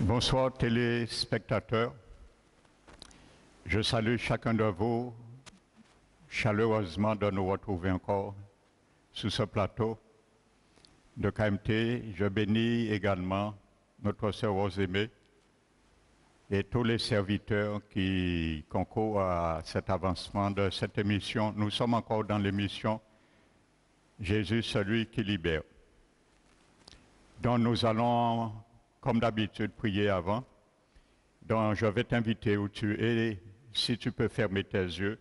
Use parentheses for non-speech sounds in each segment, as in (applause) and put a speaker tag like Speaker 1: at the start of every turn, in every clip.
Speaker 1: Bonsoir téléspectateurs. Je salue chacun de vous chaleureusement de nous retrouver encore sur ce plateau de KMT. Je bénis également notre sœur Rosemée et tous les serviteurs qui concourent à cet avancement de cette émission. Nous sommes encore dans l'émission Jésus, celui qui libère. dont nous allons, comme d'habitude, prier avant. Donc, je vais t'inviter où tu es, si tu peux fermer tes yeux,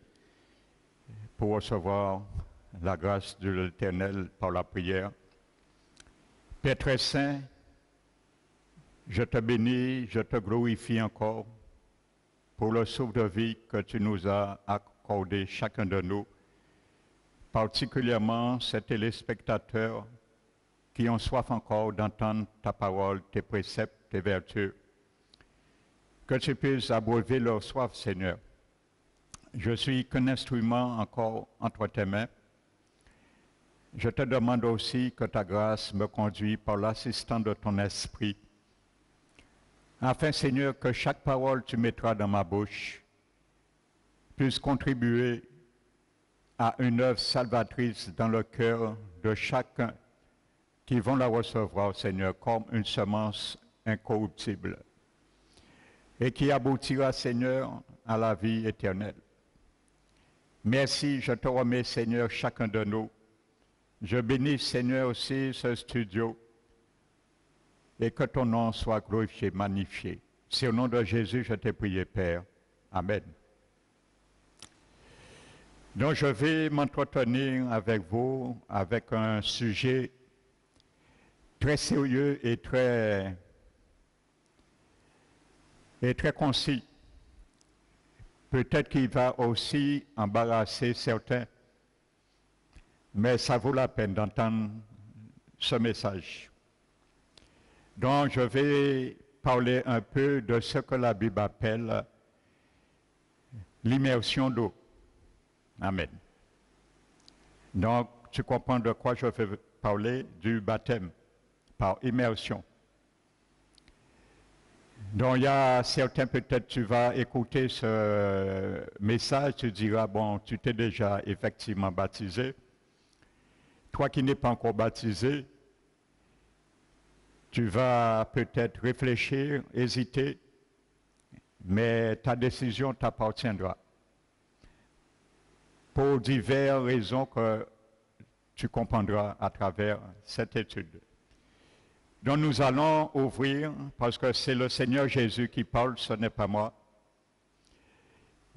Speaker 1: pour recevoir la grâce de l'Éternel par la prière. Père très saint, je te bénis, je te glorifie encore pour le souffle de vie que tu nous as accordé, chacun de nous, particulièrement ces téléspectateurs qui ont soif encore d'entendre ta parole, tes préceptes, tes vertus. Que tu puisses abreuver leur soif, Seigneur. Je suis qu'un instrument encore entre tes mains. Je te demande aussi que ta grâce me conduise par l'assistant de ton esprit, afin, Seigneur, que chaque parole que tu mettras dans ma bouche puisse contribuer à une œuvre salvatrice dans le cœur de chacun qui vont la recevoir, Seigneur, comme une semence incorruptible et qui aboutira, Seigneur, à la vie éternelle. Merci, je te remets, Seigneur, chacun de nous. Je bénis, Seigneur, aussi ce studio et que ton nom soit glorifié, magnifié. C'est au nom de Jésus, je t'ai prié, Père. Amen. Donc, je vais m'entretenir avec vous avec un sujet très sérieux et très, et très concis. Peut-être qu'il va aussi embarrasser certains, mais ça vaut la peine d'entendre ce message. Donc, je vais parler un peu de ce que la Bible appelle l'immersion d'eau. Amen. Donc, tu comprends de quoi je vais parler? Du baptême par immersion. Donc, il y a certains, peut-être tu vas écouter ce message, tu diras, bon, tu t'es déjà effectivement baptisé. Toi qui n'es pas encore baptisé, tu vas peut-être réfléchir, hésiter, mais ta décision t'appartiendra. Pour diverses raisons que tu comprendras à travers cette étude. Donc nous allons ouvrir, parce que c'est le Seigneur Jésus qui parle, ce n'est pas moi.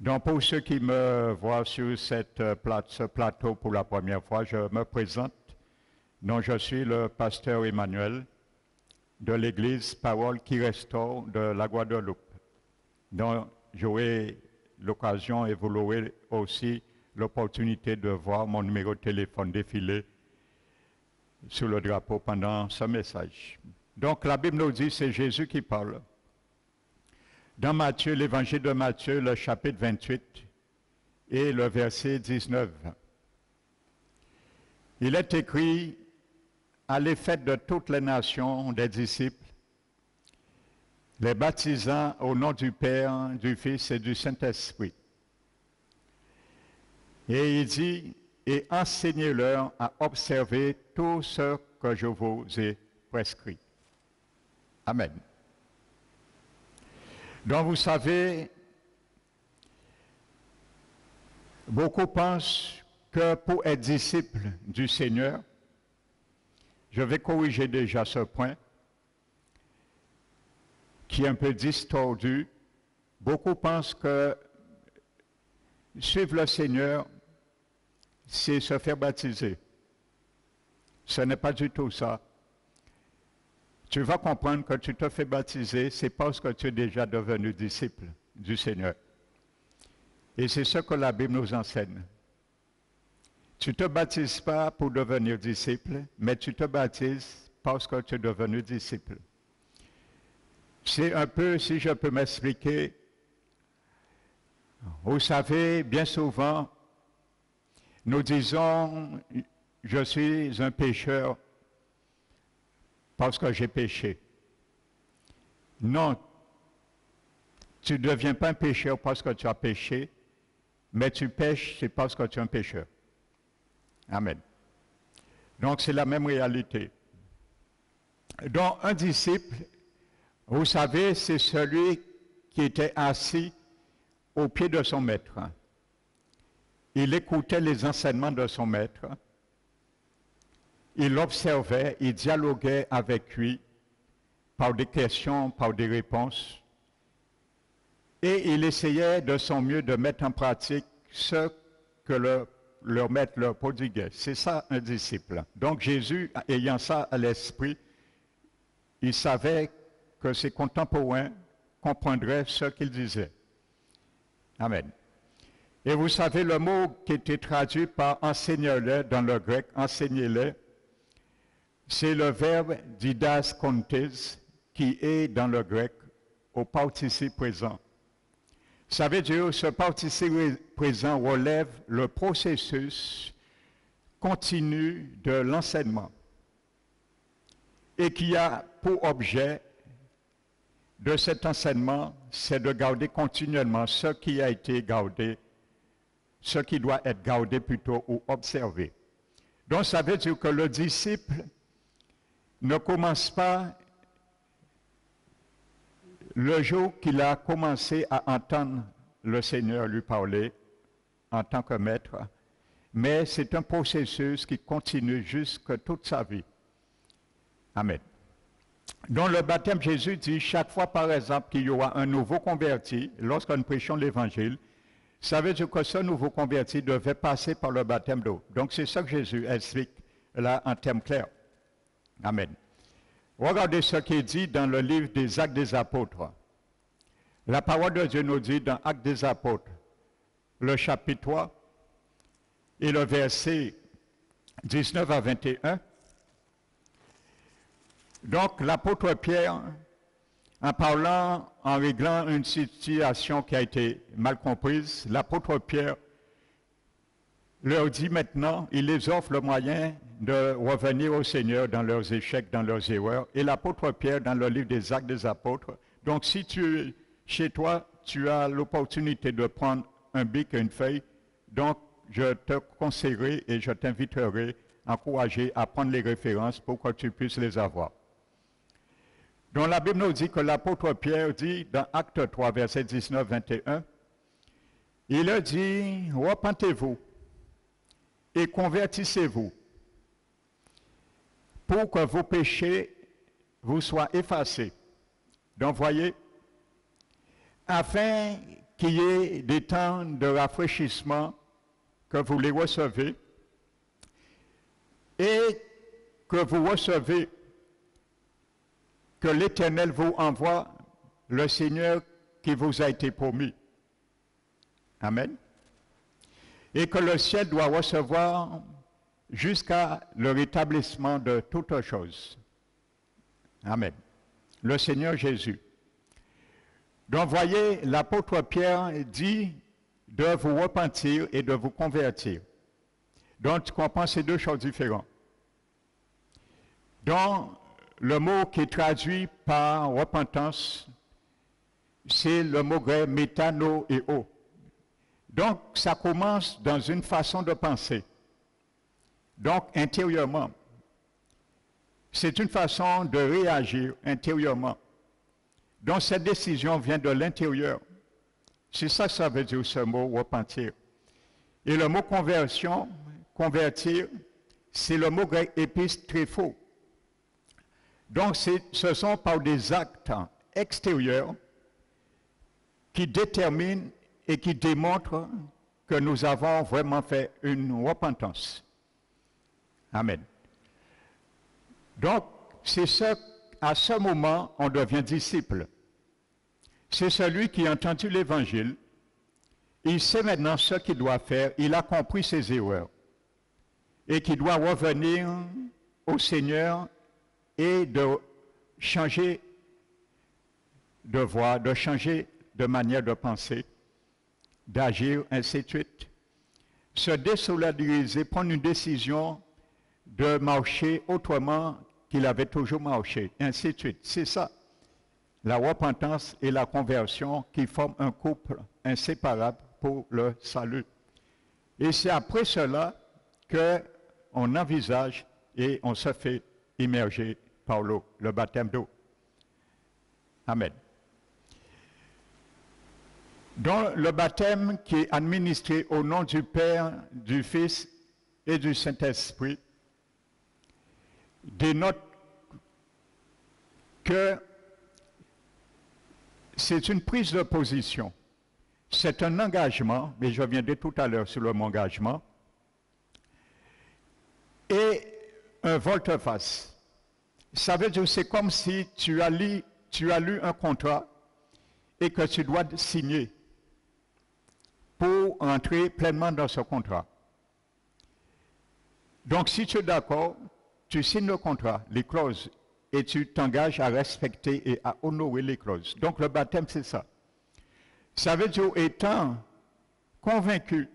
Speaker 1: Donc pour ceux qui me voient sur cette ce plateau pour la première fois, je me présente. Donc je suis le pasteur Emmanuel de l'église Parole qui restaure de la Guadeloupe. Donc j'aurai l'occasion et vous l'aurez aussi l'opportunité de voir mon numéro de téléphone défiler sur le drapeau pendant ce message. Donc la Bible nous dit, c'est Jésus qui parle. Dans Matthieu, l'évangile de Matthieu, le chapitre 28 et le verset 19. Il est écrit, allez faites de toutes les nations des disciples, les baptisant au nom du Père, du Fils et du Saint-Esprit. Et il dit, et enseignez-leur à observer tout ce que je vous ai prescrit. Amen. Donc vous savez, beaucoup pensent que pour être disciple du Seigneur, je vais corriger déjà ce point, qui est un peu distordu. Beaucoup pensent que suivre le Seigneur, c'est se faire baptiser. Ce n'est pas du tout ça. Tu vas comprendre que tu te fais baptiser, c'est parce que tu es déjà devenu disciple du Seigneur. Et c'est ce que la Bible nous enseigne. Tu ne te baptises pas pour devenir disciple, mais tu te baptises parce que tu es devenu disciple. C'est un peu, si je peux m'expliquer, vous savez, bien souvent, nous disons, je suis un pécheur parce que j'ai péché. Non, tu ne deviens pas un pécheur parce que tu as péché, mais tu pêches, c'est parce que tu es un pécheur. Amen. Donc c'est la même réalité. Donc un disciple, vous savez, c'est celui qui était assis au pied de son maître. Il écoutait les enseignements de son maître. Il observait, il dialoguait avec lui par des questions, par des réponses. Et il essayait de son mieux de mettre en pratique ce que le, leur maître leur prodiguait. C'est ça un disciple. Donc Jésus, ayant ça à l'esprit, il savait que ses contemporains comprendraient ce qu'il disait. Amen. Et vous savez, le mot qui était traduit par enseignez-le dans le grec, enseignez-le, c'est le verbe didas contes qui est dans le grec au participe présent. Ça veut dire ce participe présent relève le processus continu de l'enseignement et qui a pour objet de cet enseignement, c'est de garder continuellement ce qui a été gardé, ce qui doit être gardé plutôt ou observé. Donc ça veut dire que le disciple ne commence pas le jour qu'il a commencé à entendre le Seigneur lui parler en tant que maître, mais c'est un processus qui continue jusque toute sa vie. Amen. Dans le baptême, Jésus dit chaque fois, par exemple, qu'il y aura un nouveau converti, lorsque nous prêchons l'Évangile, ça veut dire que ce nouveau converti devait passer par le baptême d'eau. Donc c'est ça que Jésus explique là en termes clairs. Amen. Regardez ce qui est dit dans le livre des Actes des Apôtres. La parole de Dieu nous dit dans Actes des Apôtres, le chapitre 3 et le verset 19 à 21. Donc l'apôtre Pierre, en parlant, en réglant une situation qui a été mal comprise, l'apôtre Pierre leur dit maintenant, il les offre le moyen de revenir au Seigneur dans leurs échecs, dans leurs erreurs. Et l'apôtre Pierre, dans le livre des Actes des Apôtres, donc si tu es chez toi, tu as l'opportunité de prendre un bic et une feuille, donc je te conseillerai et je t'inviterai encourager à prendre les références pour que tu puisses les avoir. Donc la Bible nous dit que l'apôtre Pierre dit dans Acte 3, verset 19-21, il a dit, repentez-vous et convertissez-vous pour que vos péchés vous soient effacés. Donc voyez, afin qu'il y ait des temps de rafraîchissement que vous les recevez et que vous recevez que l'Éternel vous envoie le Seigneur qui vous a été promis. Amen et que le ciel doit recevoir jusqu'à le rétablissement de toutes choses. Amen. Le Seigneur Jésus. Donc voyez, l'apôtre Pierre dit de vous repentir et de vous convertir. Donc tu comprends ces deux choses différentes. Donc le mot qui est traduit par repentance, c'est le mot grec métano et o. Donc, ça commence dans une façon de penser. Donc, intérieurement. C'est une façon de réagir intérieurement. Donc, cette décision vient de l'intérieur. C'est ça que ça veut dire ce mot repentir. Et le mot conversion, convertir, c'est le mot grec épistréphos. Donc, ce sont par des actes extérieurs qui déterminent et qui démontre que nous avons vraiment fait une repentance. Amen. Donc, c'est ce, à ce moment, on devient disciple. C'est celui qui a entendu l'évangile. Il sait maintenant ce qu'il doit faire. Il a compris ses erreurs. Et qui doit revenir au Seigneur et de changer de voie, de changer de manière de penser d'agir, ainsi de suite. Se désolidariser, prendre une décision de marcher autrement qu'il avait toujours marché, ainsi de suite. C'est ça. la repentance et la conversion qui forment un couple inséparable pour le salut. Et c'est après cela qu'on envisage et on se fait immerger par l'eau, le baptême d'eau. Amen. Dans le baptême qui est administré au nom du Père, du Fils et du Saint-Esprit, dénote que c'est une prise de position. C'est un engagement, mais je reviendrai tout à l'heure sur le mot engagement, et un volte-face. Ça veut dire c'est comme si tu as, lu, tu as lu un contrat et que tu dois signer pour entrer pleinement dans ce contrat. Donc si tu es d'accord, tu signes le contrat, les clauses, et tu t'engages à respecter et à honorer les clauses. Donc le baptême, c'est ça. Ça veut dire, étant convaincu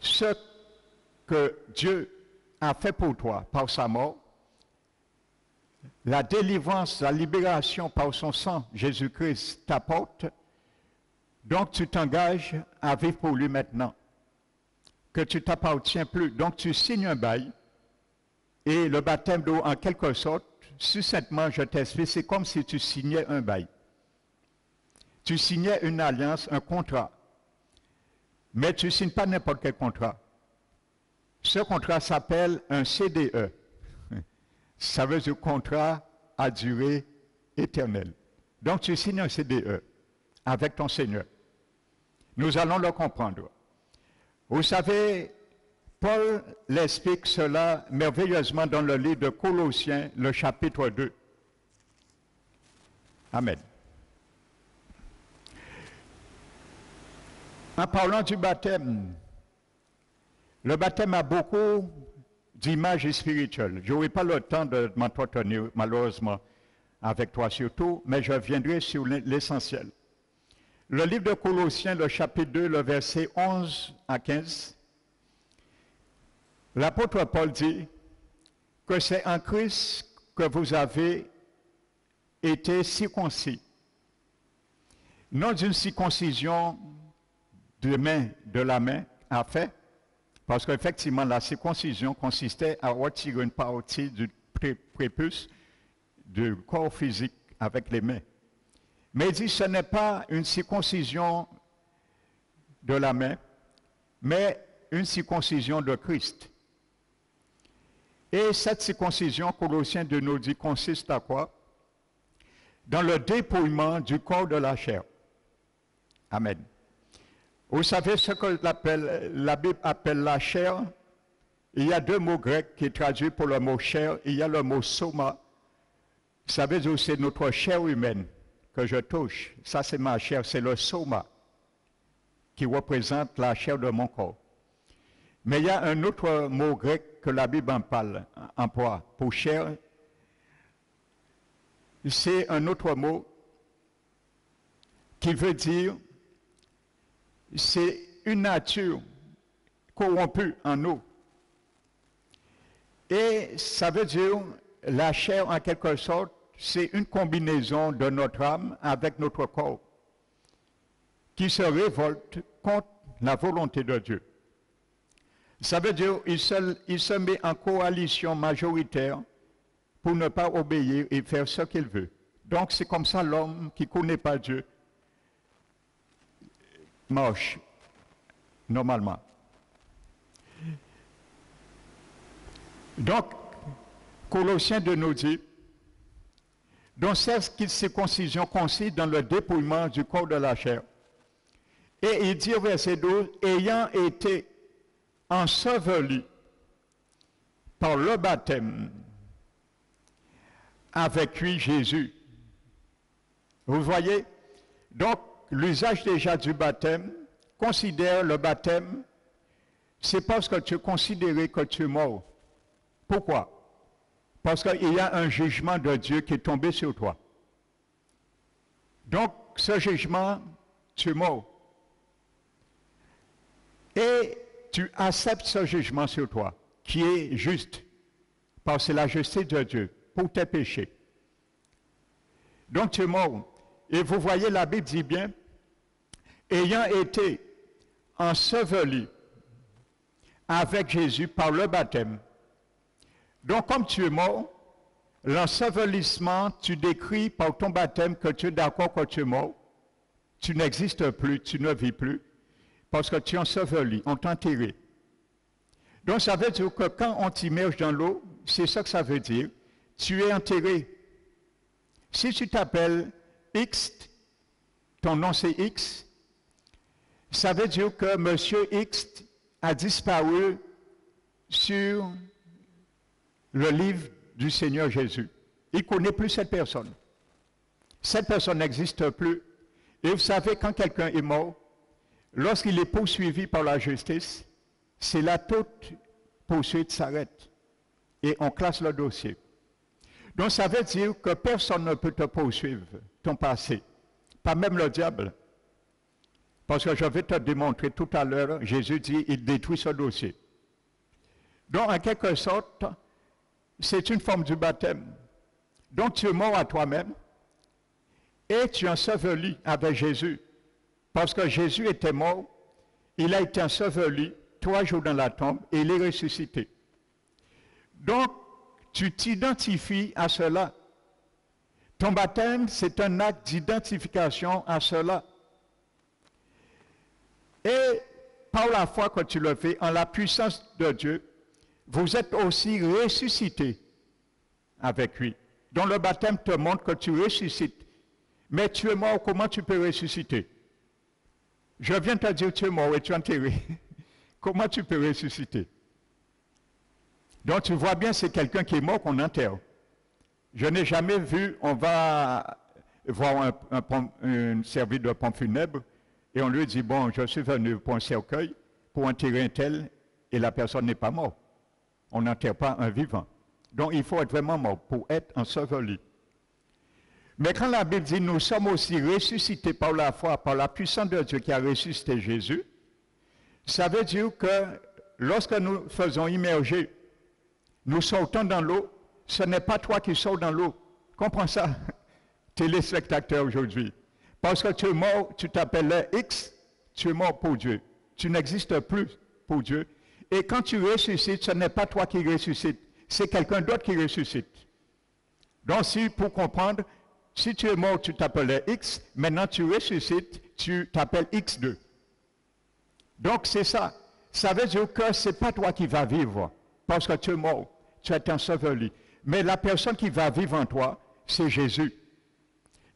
Speaker 1: ce que Dieu a fait pour toi par sa mort, la délivrance, la libération par son sang, Jésus-Christ t'apporte, donc tu t'engages à vivre pour lui maintenant, que tu t'appartiens plus. Donc tu signes un bail et le baptême d'eau, en quelque sorte, succinctement, je t'explique, c'est comme si tu signais un bail. Tu signais une alliance, un contrat. Mais tu ne signes pas n'importe quel contrat. Ce contrat s'appelle un CDE. Ça veut dire contrat à durée éternelle. Donc tu signes un CDE avec ton Seigneur. Nous allons le comprendre. Vous savez, Paul l'explique cela merveilleusement dans le livre de Colossiens, le chapitre 2. Amen. En parlant du baptême, le baptême a beaucoup d'images spirituelles. Je n'aurai pas le temps de m'entretenir, malheureusement, avec toi surtout, mais je viendrai sur l'essentiel. Le livre de Colossiens, le chapitre 2, le verset 11 à 15, l'apôtre Paul dit que c'est en Christ que vous avez été circoncis. Non d'une circoncision de main, de la main, à fait, parce qu'effectivement, la circoncision consistait à retirer une partie du prépuce du corps physique avec les mains. Mais il dit ce n'est pas une circoncision de la main, mais une circoncision de Christ. Et cette circoncision, Colossiens de nous dit, consiste à quoi? Dans le dépouillement du corps de la chair. Amen. Vous savez ce que la Bible appelle la chair? Il y a deux mots grecs qui traduisent pour le mot chair. Il y a le mot soma. Ça veut dire c'est notre chair humaine que je touche? Ça, c'est ma chair. C'est le soma qui représente la chair de mon corps. Mais il y a un autre mot grec que la Bible en parle, emploie pour chair. C'est un autre mot qui veut dire c'est une nature corrompue en nous. Et ça veut dire, la chair en quelque sorte, c'est une combinaison de notre âme avec notre corps qui se révolte contre la volonté de Dieu. Ça veut dire qu'il il se met en coalition majoritaire pour ne pas obéir et faire ce qu'il veut. Donc c'est comme ça l'homme qui ne connaît pas Dieu marche normalement. Donc, Colossiens de nous dit, donc cette circoncision consiste dans le dépouillement du corps de la chair. Et il dit au verset 12, ayant été enseveli par le baptême avec lui Jésus. Vous voyez? Donc, l'usage déjà du baptême considère le baptême, c'est parce que tu es considéré que tu es mort. Pourquoi? Parce qu'il y a un jugement de Dieu qui est tombé sur toi. Donc, ce jugement, tu es mort. Et tu acceptes ce jugement sur toi, qui est juste, parce que c'est la justice de Dieu pour tes péchés. Donc tu es mort. Et vous voyez, la Bible dit bien, ayant été enseveli avec Jésus par le baptême. Donc comme tu es mort, l'ensevelissement, tu décris par ton baptême que tu es d'accord que tu es mort. Tu n'existes plus, tu ne vis plus, parce que tu es enseveli, on t'a enterré. Donc ça veut dire que quand on t'immerge dans l'eau, c'est ça que ça veut dire. Tu es enterré. Si tu t'appelles X, ton nom c'est X, ça veut dire que Monsieur X a disparu sur le livre du Seigneur Jésus. Il ne connaît plus cette personne. Cette personne n'existe plus. Et vous savez, quand quelqu'un est mort, lorsqu'il est poursuivi par la justice, c'est là toute poursuite s'arrête. Et on classe le dossier. Donc ça veut dire que personne ne peut te poursuivre ton passé, pas même le diable. Parce que je vais te démontrer tout à l'heure, Jésus dit, il détruit ce dossier. Donc en quelque sorte, c'est une forme du baptême. Donc tu es mort à toi-même et tu es enseveli avec Jésus. Parce que Jésus était mort, il a été enseveli trois jours dans la tombe et il est ressuscité. Donc, tu t'identifies à cela. Ton baptême, c'est un acte d'identification à cela. Et par la foi que tu le fais, en la puissance de Dieu, vous êtes aussi ressuscité avec lui. Donc le baptême te montre que tu ressuscites. Mais tu es mort, comment tu peux ressusciter? Je viens te dire tu es mort et tu es enterré. (laughs) comment tu peux ressusciter? Donc tu vois bien, c'est quelqu'un qui est mort qu'on enterre. Je n'ai jamais vu, on va voir un, service de pompe funèbre et on lui dit, bon, je suis venu pour un cercueil, pour enterrer un tel, et la personne n'est pas morte. On n'enterre pas un vivant. Donc il faut être vraiment mort pour être enseveli. Mais quand la Bible dit nous sommes aussi ressuscités par la foi, par la puissance de Dieu qui a ressuscité Jésus, ça veut dire que lorsque nous faisons immerger, nous sortons dans l'eau, ce n'est pas toi qui sors dans l'eau. Comprends ça, (laughs) téléspectateur aujourd'hui. Parce que tu es mort, tu t'appelais X, tu es mort pour Dieu. Tu n'existes plus pour Dieu. Et quand tu ressuscites, ce n'est pas toi qui ressuscites, c'est quelqu'un d'autre qui ressuscite. Donc, si, pour comprendre, si tu es mort, tu t'appelais X, maintenant tu ressuscites, tu t'appelles X2. Donc, c'est ça. Ça veut dire que ce n'est pas toi qui vas vivre, parce que tu es mort, tu es enseveli. Mais la personne qui va vivre en toi, c'est Jésus.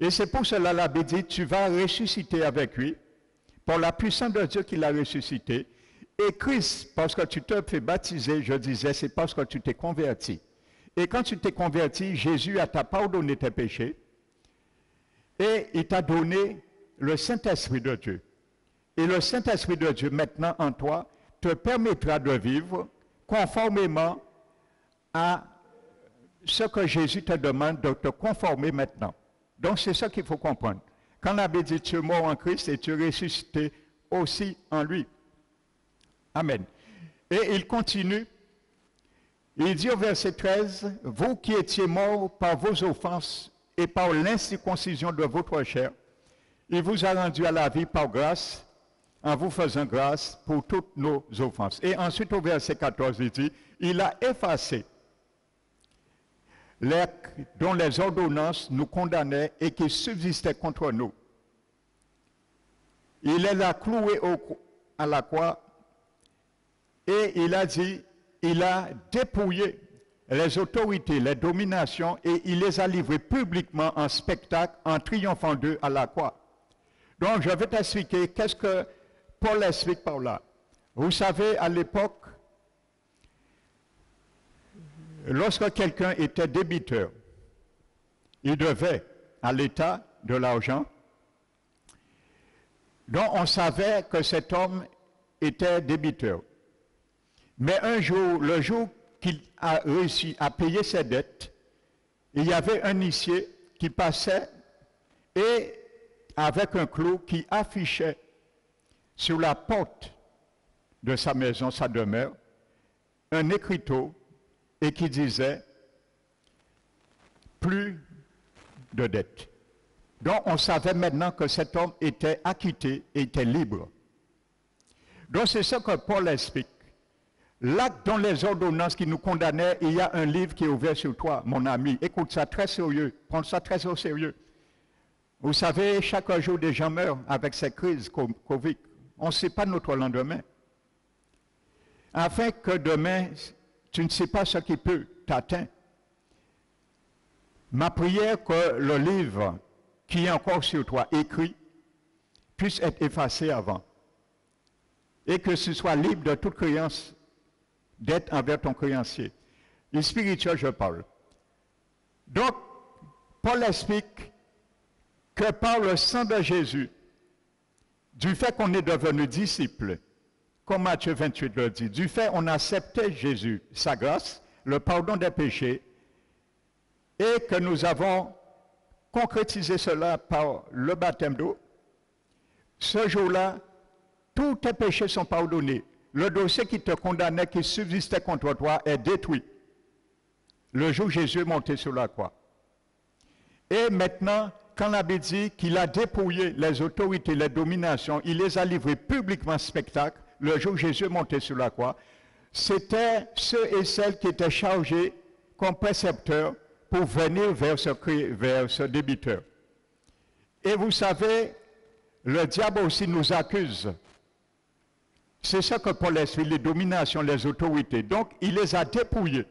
Speaker 1: Et c'est pour cela la Bible dit, tu vas ressusciter avec lui, pour la puissance de Dieu qui l'a ressuscité. Et Christ, parce que tu te fais baptiser, je disais, c'est parce que tu t'es converti. Et quand tu t'es converti, Jésus a t'a pardonné tes péchés et il t'a donné le Saint-Esprit de Dieu. Et le Saint-Esprit de Dieu maintenant en toi te permettra de vivre conformément à ce que Jésus te demande de te conformer maintenant. Donc c'est ça qu'il faut comprendre. Quand la Bible dit tu es mort en Christ et tu es ressuscité aussi en lui. Amen. Et il continue. Il dit au verset 13, vous qui étiez morts par vos offenses et par l'incirconcision de votre chair, il vous a rendu à la vie par grâce, en vous faisant grâce pour toutes nos offenses. Et ensuite au verset 14, il dit, il a effacé dont les ordonnances nous condamnaient et qui subsistaient contre nous. Il est là cloué à la croix et il a dit, il a dépouillé les autorités, les dominations et il les a livrées publiquement en spectacle en triomphant d'eux à la croix. Donc je vais t'expliquer qu'est-ce que Paul explique par là. Vous savez, à l'époque, lorsque quelqu'un était débiteur, il devait à l'État de l'argent, donc on savait que cet homme était débiteur. Mais un jour, le jour qu'il a réussi à payer ses dettes, il y avait un huissier qui passait et avec un clou qui affichait sur la porte de sa maison, sa demeure, un écriteau et qui disait plus de dettes. Donc on savait maintenant que cet homme était acquitté et était libre. Donc c'est ce que Paul explique. L'acte dans les ordonnances qui nous condamnaient, il y a un livre qui est ouvert sur toi, mon ami. Écoute ça très sérieux, prends ça très au sérieux. Vous savez, chaque jour des gens meurent avec ces crises Covid. On ne sait pas notre lendemain. Afin que demain, tu ne sais pas ce qui peut t'atteindre. Ma prière que le livre qui est encore sur toi écrit puisse être effacé avant. Et que ce soit libre de toute créance d'être envers ton créancier. Le spirituel, je parle. Donc, Paul explique que par le sang de Jésus, du fait qu'on est devenu disciple, comme Matthieu 28 le dit, du fait qu'on accepté Jésus, sa grâce, le pardon des péchés, et que nous avons concrétisé cela par le baptême d'eau, ce jour-là, tous tes péchés sont pardonnés. Le dossier qui te condamnait, qui subsistait contre toi, est détruit. Le jour où Jésus est monté sur la croix. Et maintenant, quand la dit qu'il a dépouillé les autorités, les dominations, il les a livrées publiquement spectacle, le jour où Jésus monté sur la croix, c'était ceux et celles qui étaient chargés comme précepteurs pour venir vers ce, vers ce débiteur. Et vous savez, le diable aussi nous accuse. C'est ça que Paul explique, les dominations, les autorités. Donc, il les a dépouillés.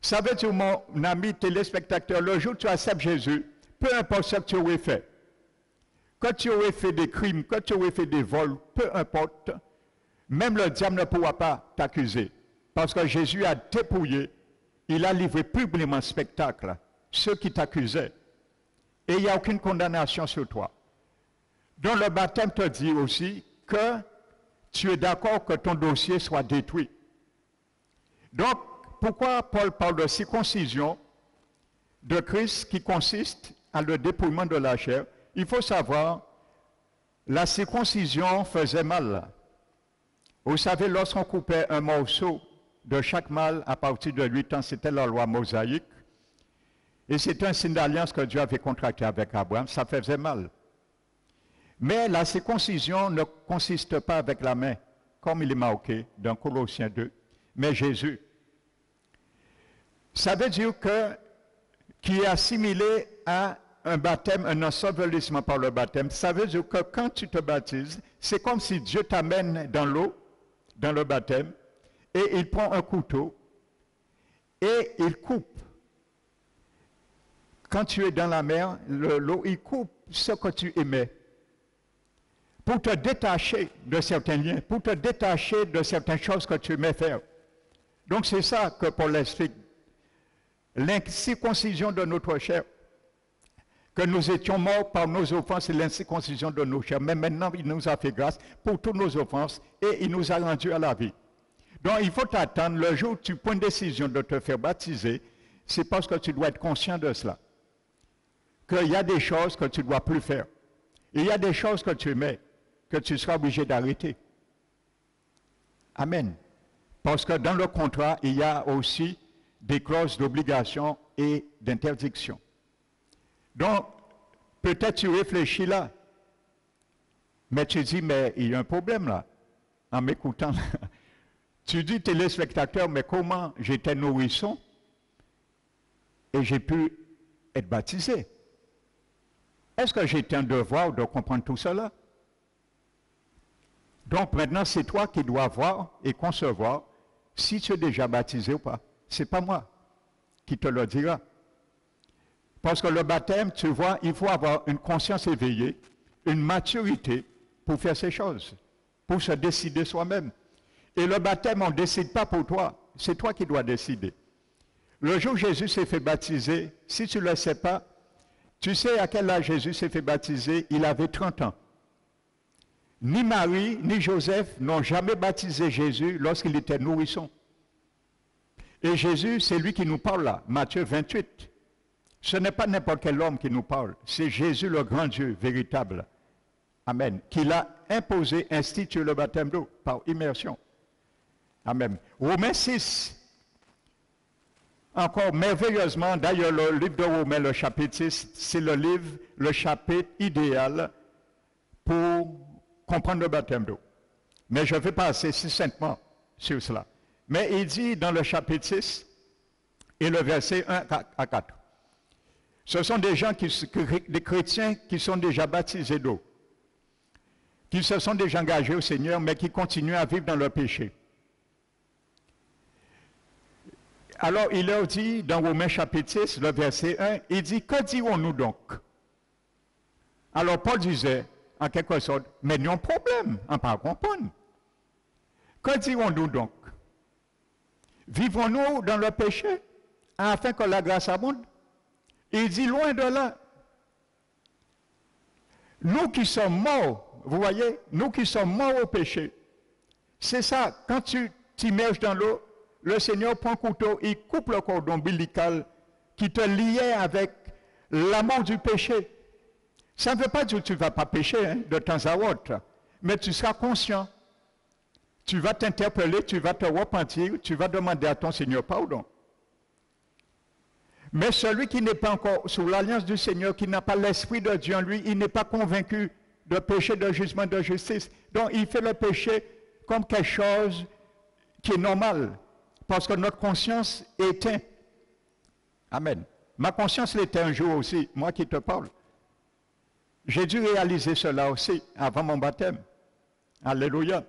Speaker 1: Ça veut dire, mon ami téléspectateur, le jour où tu acceptes Jésus, peu importe ce que tu aurais fait, quand tu aurais fait des crimes, quand tu aurais fait des vols, peu importe, même le diable ne pourra pas t'accuser. Parce que Jésus a dépouillé, il a livré publiquement spectacle ceux qui t'accusaient. Et il n'y a aucune condamnation sur toi. Donc le baptême te dit aussi que tu es d'accord que ton dossier soit détruit. Donc, pourquoi Paul parle de circoncision de Christ qui consiste à le dépouillement de la chair, il faut savoir, la circoncision faisait mal. Vous savez, lorsqu'on coupait un morceau de chaque mâle à partir de 8 ans, c'était la loi mosaïque. Et c'était un signe d'alliance que Dieu avait contracté avec Abraham, ça faisait mal. Mais la circoncision ne consiste pas avec la main, comme il est marqué dans Colossiens 2, mais Jésus. Ça veut dire que qui est assimilé à un baptême, un ensevelissement par le baptême. Ça veut dire que quand tu te baptises, c'est comme si Dieu t'amène dans l'eau, dans le baptême, et il prend un couteau et il coupe. Quand tu es dans la mer, l'eau, il coupe ce que tu aimais pour te détacher de certains liens, pour te détacher de certaines choses que tu aimais faire. Donc c'est ça que Paul explique l'incirconcision de notre chair, que nous étions morts par nos offenses et l'incirconcision de nos chairs. Mais maintenant, il nous a fait grâce pour toutes nos offenses et il nous a rendus à la vie. Donc, il faut attendre le jour où tu prends une décision de te faire baptiser, c'est parce que tu dois être conscient de cela. Qu'il y a des choses que tu ne dois plus faire. Il y a des choses que tu mets, que tu seras obligé d'arrêter. Amen. Parce que dans le contrat, il y a aussi des clauses d'obligation et d'interdiction. Donc, peut-être tu réfléchis là, mais tu dis, mais il y a un problème là, en m'écoutant. (laughs) tu dis, téléspectateur, mais comment j'étais nourrisson et j'ai pu être baptisé? Est-ce que j'ai un devoir de comprendre tout cela Donc maintenant, c'est toi qui dois voir et concevoir si tu es déjà baptisé ou pas. Ce n'est pas moi qui te le dira. Parce que le baptême, tu vois, il faut avoir une conscience éveillée, une maturité pour faire ces choses, pour se décider soi-même. Et le baptême, on ne décide pas pour toi, c'est toi qui dois décider. Le jour où Jésus s'est fait baptiser, si tu ne le sais pas, tu sais à quel âge Jésus s'est fait baptiser Il avait 30 ans. Ni Marie, ni Joseph n'ont jamais baptisé Jésus lorsqu'il était nourrisson. Et Jésus, c'est lui qui nous parle là, Matthieu 28. Ce n'est pas n'importe quel homme qui nous parle, c'est Jésus le grand Dieu véritable. Amen. Qui l'a imposé, institué le baptême d'eau par immersion. Amen. Romains 6. encore merveilleusement, d'ailleurs le livre de Romains, le chapitre 6, c'est le livre, le chapitre idéal pour comprendre le baptême d'eau. Mais je vais passer succinctement sur cela. Mais il dit dans le chapitre 6 et le verset 1 à 4. Ce sont des gens, qui, des chrétiens qui sont déjà baptisés d'eau, qui se sont déjà engagés au Seigneur, mais qui continuent à vivre dans leur péché. Alors il leur dit dans Romains chapitre 6, le verset 1, il dit, que dirons-nous donc? Alors Paul disait, en quelque sorte, mais nous avons un problème, on ne peut pas comprendre. Que dirons-nous donc? Vivons-nous dans le péché afin que la grâce abonde? Il dit loin de là. Nous qui sommes morts, vous voyez, nous qui sommes morts au péché, c'est ça, quand tu t'immerges dans l'eau, le Seigneur prend couteau, il coupe le cordon ombilical qui te liait avec l'amour du péché. Ça ne veut pas dire que tu ne vas pas pécher hein, de temps à autre, mais tu seras conscient tu vas t'interpeller, tu vas te repentir, tu vas demander à ton Seigneur pardon. Mais celui qui n'est pas encore sous l'alliance du Seigneur, qui n'a pas l'Esprit de Dieu en lui, il n'est pas convaincu de péché, de jugement, de justice. Donc il fait le péché comme quelque chose qui est normal, parce que notre conscience est éteinte. Amen. Ma conscience l'était un jour aussi, moi qui te parle. J'ai dû réaliser cela aussi avant mon baptême. Alléluia.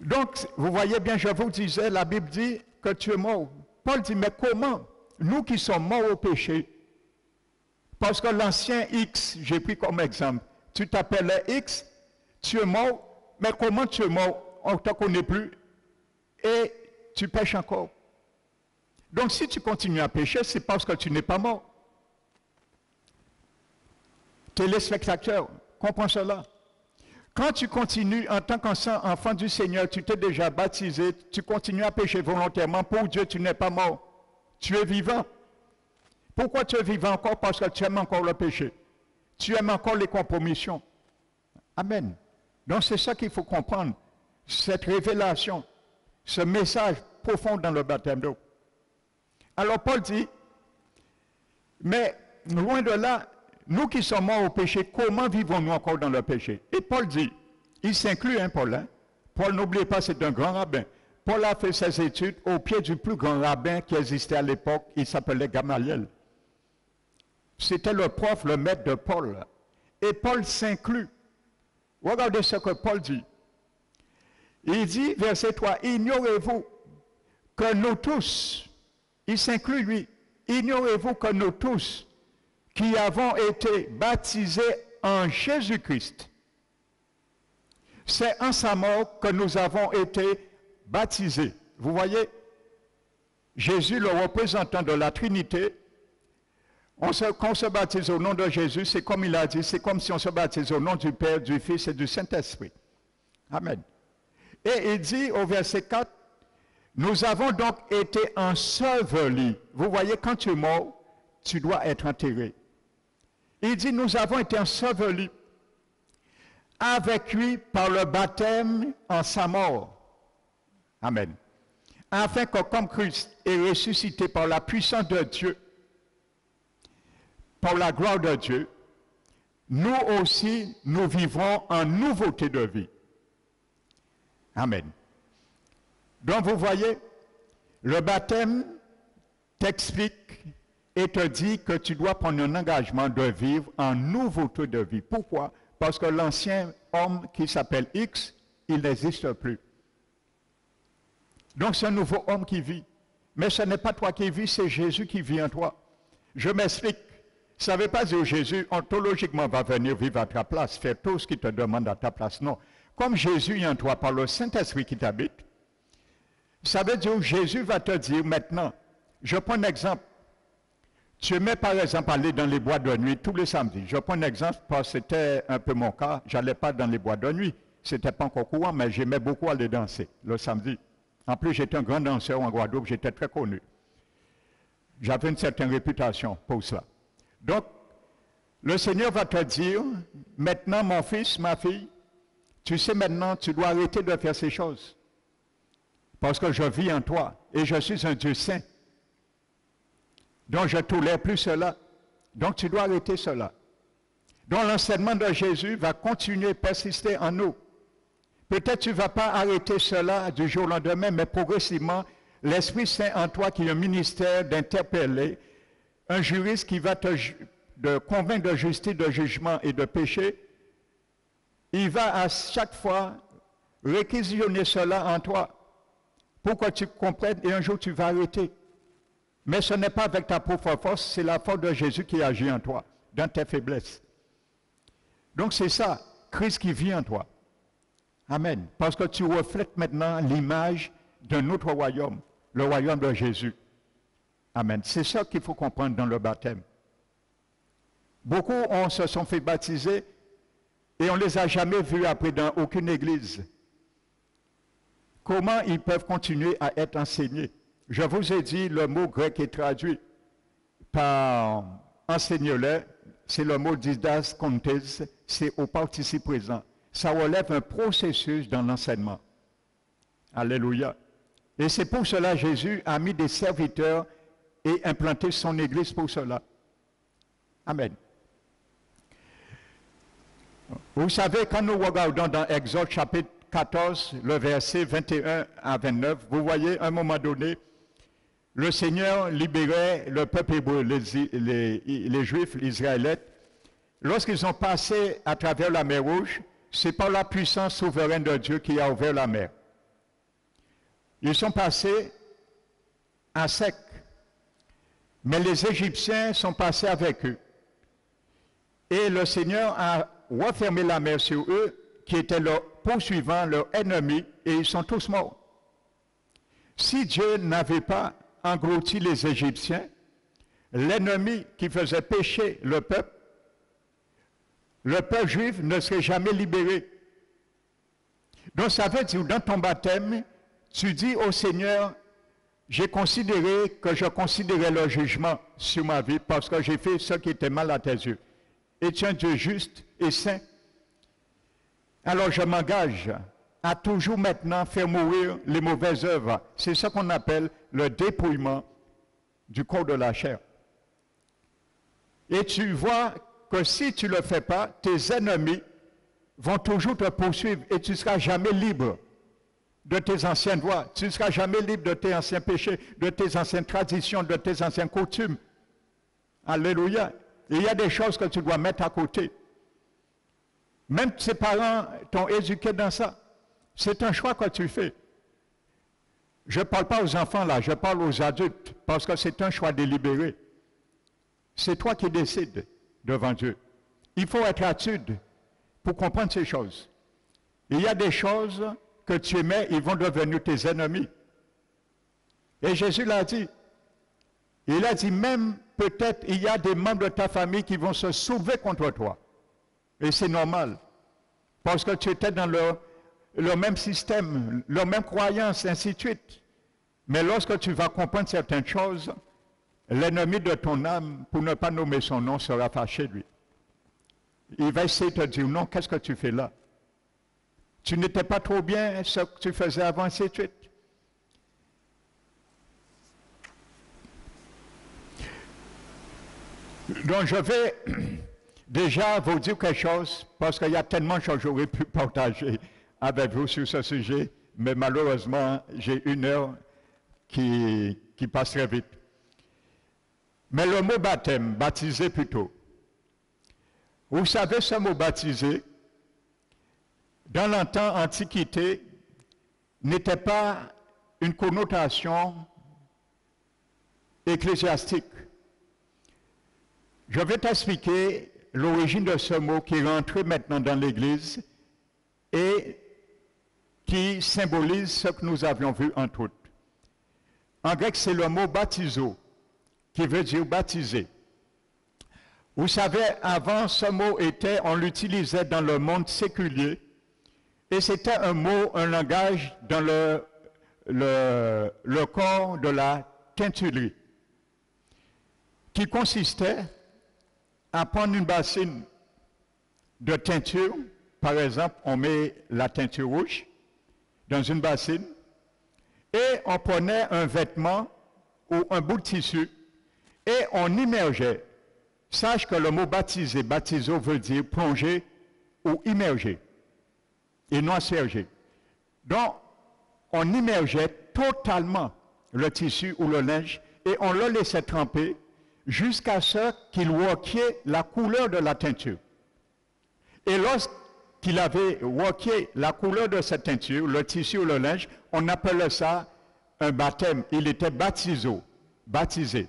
Speaker 1: Donc, vous voyez bien, je vous disais, la Bible dit que tu es mort. Paul dit, mais comment Nous qui sommes morts au péché, parce que l'ancien X, j'ai pris comme exemple, tu t'appelais X, tu es mort, mais comment tu es mort On ne te connaît plus et tu pêches encore. Donc si tu continues à pécher, c'est parce que tu n'es pas mort. Téléspectateur, comprends cela? Quand tu continues en tant qu'enfant du Seigneur, tu t'es déjà baptisé, tu continues à pécher volontairement, pour Dieu, tu n'es pas mort. Tu es vivant. Pourquoi tu es vivant encore? Parce que tu aimes encore le péché. Tu aimes encore les compromissions. Amen. Donc c'est ça qu'il faut comprendre. Cette révélation, ce message profond dans le baptême d'eau. Alors Paul dit, mais loin de là, nous qui sommes morts au péché, comment vivons-nous encore dans le péché? Et Paul dit, il s'inclut, hein, Paul. Hein? Paul, n'oubliez pas, c'est un grand rabbin. Paul a fait ses études au pied du plus grand rabbin qui existait à l'époque. Il s'appelait Gamaliel. C'était le prof, le maître de Paul. Et Paul s'inclut. Regardez ce que Paul dit. Il dit, verset 3, ignorez-vous que nous tous, il s'inclut lui, ignorez-vous que nous tous, qui avons été baptisés en Jésus-Christ. C'est en sa mort que nous avons été baptisés. Vous voyez, Jésus, le représentant de la Trinité, on se, quand on se baptise au nom de Jésus, c'est comme il a dit, c'est comme si on se baptise au nom du Père, du Fils et du Saint-Esprit. Amen. Et il dit au verset 4, nous avons donc été ensevelis. Vous voyez, quand tu es mort, tu dois être enterré. Il dit, nous avons été ensevelis avec lui par le baptême en sa mort. Amen. Afin que comme Christ est ressuscité par la puissance de Dieu, par la gloire de Dieu, nous aussi, nous vivrons en nouveauté de vie. Amen. Donc vous voyez, le baptême t'explique et te dit que tu dois prendre un engagement de vivre en nouveauté de vie. Pourquoi? Parce que l'ancien homme qui s'appelle X, il n'existe plus. Donc c'est un nouveau homme qui vit. Mais ce n'est pas toi qui vis, c'est Jésus qui vit en toi. Je m'explique. Ça ne veut pas dire Jésus ontologiquement va venir vivre à ta place, faire tout ce qu'il te demande à ta place. Non. Comme Jésus est en toi par le Saint-Esprit qui t'habite, ça veut dire que Jésus va te dire maintenant, je prends un exemple, tu aimais par exemple aller dans les bois de nuit tous les samedis. Je prends un exemple parce que c'était un peu mon cas. J'allais pas dans les bois de nuit. C'était pas encore courant, mais j'aimais beaucoup aller danser le samedi. En plus, j'étais un grand danseur en Guadeloupe, j'étais très connu. J'avais une certaine réputation pour cela. Donc, le Seigneur va te dire, maintenant mon fils, ma fille, tu sais maintenant, tu dois arrêter de faire ces choses. Parce que je vis en toi et je suis un Dieu saint. Donc je ne tolère plus cela. Donc tu dois arrêter cela. Donc l'enseignement de Jésus va continuer, persister en nous. Peut-être tu ne vas pas arrêter cela du jour au lendemain, mais progressivement, l'Esprit Saint en toi qui est un ministère d'interpeller, un juriste qui va te convaincre de justice, de jugement et de péché, il va à chaque fois réquisitionner cela en toi pour que tu comprennes et un jour tu vas arrêter. Mais ce n'est pas avec ta propre force, c'est la force de Jésus qui agit en toi, dans tes faiblesses. Donc c'est ça, Christ qui vit en toi. Amen. Parce que tu reflètes maintenant l'image d'un autre royaume, le royaume de Jésus. Amen. C'est ça qu'il faut comprendre dans le baptême. Beaucoup on se sont fait baptiser et on ne les a jamais vus après dans aucune église. Comment ils peuvent continuer à être enseignés? Je vous ai dit, le mot grec est traduit par enseigne-le, c'est le mot didas contes, c'est au participe présent ça relève un processus dans l'enseignement. Alléluia. Et c'est pour cela que Jésus a mis des serviteurs et implanté son Église pour cela. Amen. Vous savez, quand nous regardons dans Exode chapitre 14, le verset 21 à 29, vous voyez, à un moment donné, le Seigneur libérait le peuple hébreu, les, Juifs, les Israélites. Lorsqu'ils ont passé à travers la mer Rouge, c'est par la puissance souveraine de Dieu qui a ouvert la mer. Ils sont passés à sec. Mais les Égyptiens sont passés avec eux. Et le Seigneur a refermé la mer sur eux, qui étaient leurs poursuivants, leurs ennemis, et ils sont tous morts. Si Dieu n'avait pas englouti les Égyptiens, l'ennemi qui faisait pécher le peuple le peuple juif ne serait jamais libéré. Donc ça veut dire, dans ton baptême, tu dis au Seigneur, j'ai considéré que je considérais le jugement sur ma vie parce que j'ai fait ce qui était mal à tes yeux. Et tu es un Dieu juste et saint. Alors je m'engage à toujours maintenant faire mourir les mauvaises œuvres. C'est ce qu'on appelle le dépouillement du corps de la chair. Et tu vois que si tu ne le fais pas, tes ennemis vont toujours te poursuivre et tu ne seras jamais libre de tes anciennes voies. Tu ne seras jamais libre de tes anciens péchés, de tes anciennes traditions, de tes anciennes coutumes. Alléluia. il y a des choses que tu dois mettre à côté. Même tes parents t'ont éduqué dans ça. C'est un choix que tu fais. Je ne parle pas aux enfants là, je parle aux adultes, parce que c'est un choix délibéré. C'est toi qui décides devant Dieu. Il faut être attitude pour comprendre ces choses. Il y a des choses que tu aimais, ils vont devenir tes ennemis. Et Jésus l'a dit. Il a dit même peut-être il y a des membres de ta famille qui vont se sauver contre toi. Et c'est normal. Parce que tu étais dans leur, leur même système, leur même croyance, ainsi de suite. Mais lorsque tu vas comprendre certaines choses, L'ennemi de ton âme, pour ne pas nommer son nom, sera fâché lui. Il va essayer de te dire, non, qu'est-ce que tu fais là? Tu n'étais pas trop bien ce que tu faisais avant, ainsi de suite. Donc je vais (clears throat) déjà vous dire quelque chose, parce qu'il y a tellement de choses que j'aurais pu (laughs) partager avec vous sur ce sujet, mais malheureusement, j'ai une heure qui, qui passe très vite. Mais le mot baptême, baptisé plutôt, vous savez ce mot baptisé, dans l'antiquité, antiquité, n'était pas une connotation ecclésiastique. Je vais t'expliquer l'origine de ce mot qui est rentré maintenant dans l'Église et qui symbolise ce que nous avions vu en tout. En grec, c'est le mot baptizo qui veut dire baptiser. Vous savez, avant ce mot était, on l'utilisait dans le monde séculier, et c'était un mot, un langage dans le, le, le corps de la teinturerie, qui consistait à prendre une bassine de teinture, par exemple, on met la teinture rouge dans une bassine, et on prenait un vêtement ou un bout de tissu et on immergeait. Sache que le mot baptisé, baptiso veut dire plonger ou immerger et non asperger. Donc, on immergeait totalement le tissu ou le linge et on le laissait tremper jusqu'à ce qu'il workait la couleur de la teinture. Et lorsqu'il avait worké la couleur de cette teinture, le tissu ou le linge, on appelait ça un baptême. Il était baptisé, baptisé.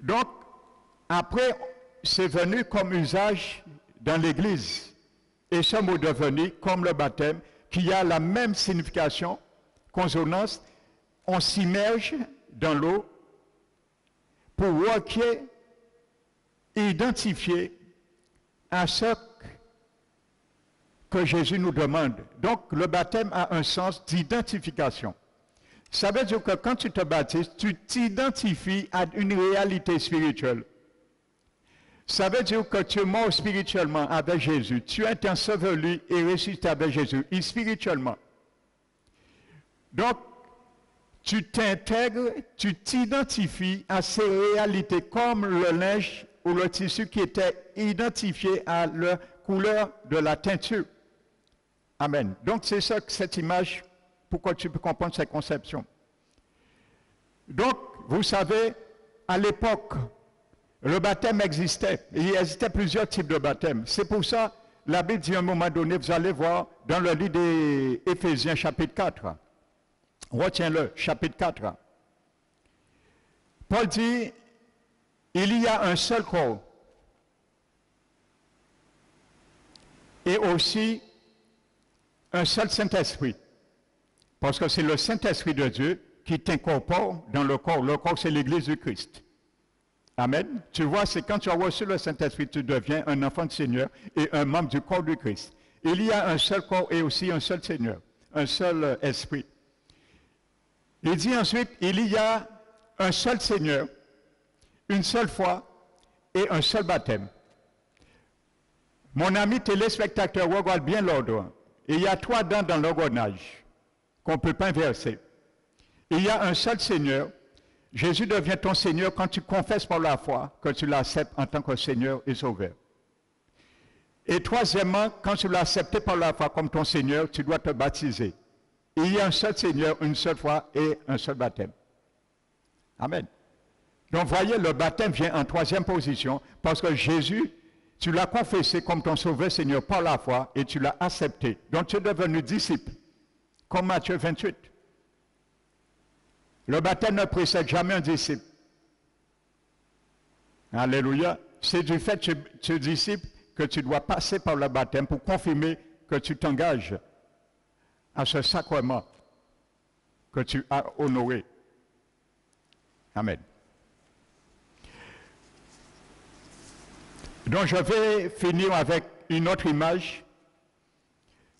Speaker 1: Donc, après, c'est venu comme usage dans l'Église. Et ce mot devenu comme le baptême, qui a la même signification, consonance, on s'immerge dans l'eau pour worker, identifier à ce que Jésus nous demande. Donc, le baptême a un sens d'identification. Ça veut dire que quand tu te baptises, tu t'identifies à une réalité spirituelle. Ça veut dire que tu es mort spirituellement avec Jésus. Tu es enseveli et ressuscité avec Jésus, et spirituellement. Donc, tu t'intègres, tu t'identifies à ces réalités comme le linge ou le tissu qui était identifié à la couleur de la teinture. Amen. Donc, c'est ça, cette image, pourquoi tu peux comprendre cette conception. Donc, vous savez, à l'époque, le baptême existait. Il existait plusieurs types de baptêmes. C'est pour ça, la Bible dit à un moment donné, vous allez voir dans le livre des Éphésiens chapitre 4. Retiens-le, chapitre 4. Paul dit, il y a un seul corps. Et aussi un seul Saint-Esprit. Parce que c'est le Saint-Esprit de Dieu qui t'incorpore dans le corps. Le corps, c'est l'Église du Christ. Amen. Tu vois, c'est quand tu as reçu le Saint-Esprit, tu deviens un enfant du Seigneur et un membre du corps du Christ. Il y a un seul corps et aussi un seul Seigneur, un seul euh, esprit. Il dit ensuite, il y a un seul Seigneur, une seule foi et un seul baptême. Mon ami téléspectateur, regarde bien l'ordre. Il y a trois dents dans l'engrenage qu'on ne peut pas inverser. Il y a un seul Seigneur, Jésus devient ton Seigneur quand tu confesses par la foi que tu l'acceptes en tant que Seigneur et Sauveur. Et troisièmement, quand tu l'as accepté par la foi comme ton Seigneur, tu dois te baptiser. Il y a un seul Seigneur, une seule foi et un seul baptême. Amen. Donc voyez, le baptême vient en troisième position parce que Jésus, tu l'as confessé comme ton Sauveur Seigneur par la foi et tu l'as accepté. Donc tu es devenu disciple, comme Matthieu 28. Le baptême ne précède jamais un disciple. Alléluia. C'est du fait que tu es disciple que tu dois passer par le baptême pour confirmer que tu t'engages à ce sacrement que tu as honoré. Amen. Donc je vais finir avec une autre image.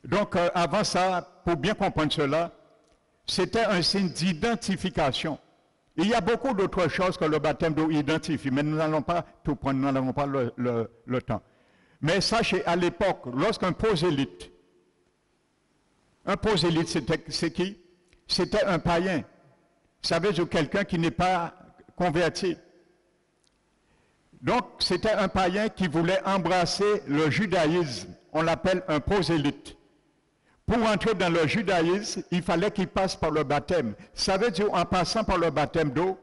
Speaker 1: Donc euh, avant ça, pour bien comprendre cela, c'était un signe d'identification. Il y a beaucoup d'autres choses que le baptême doit identifier, mais nous n'allons pas tout prendre, nous n'avons pas le, temps. Mais sachez, à l'époque, lorsqu'un prosélyte, un prosélyte, c'est qui? C'était un païen. Ça veut dire quelqu'un qui n'est pas converti. Donc, c'était un païen qui voulait embrasser le judaïsme. On l'appelle un prosélyte. Pour entrer dans le judaïsme, il fallait qu'il passe par le baptême. Ça veut dire, en passant par le baptême d'eau,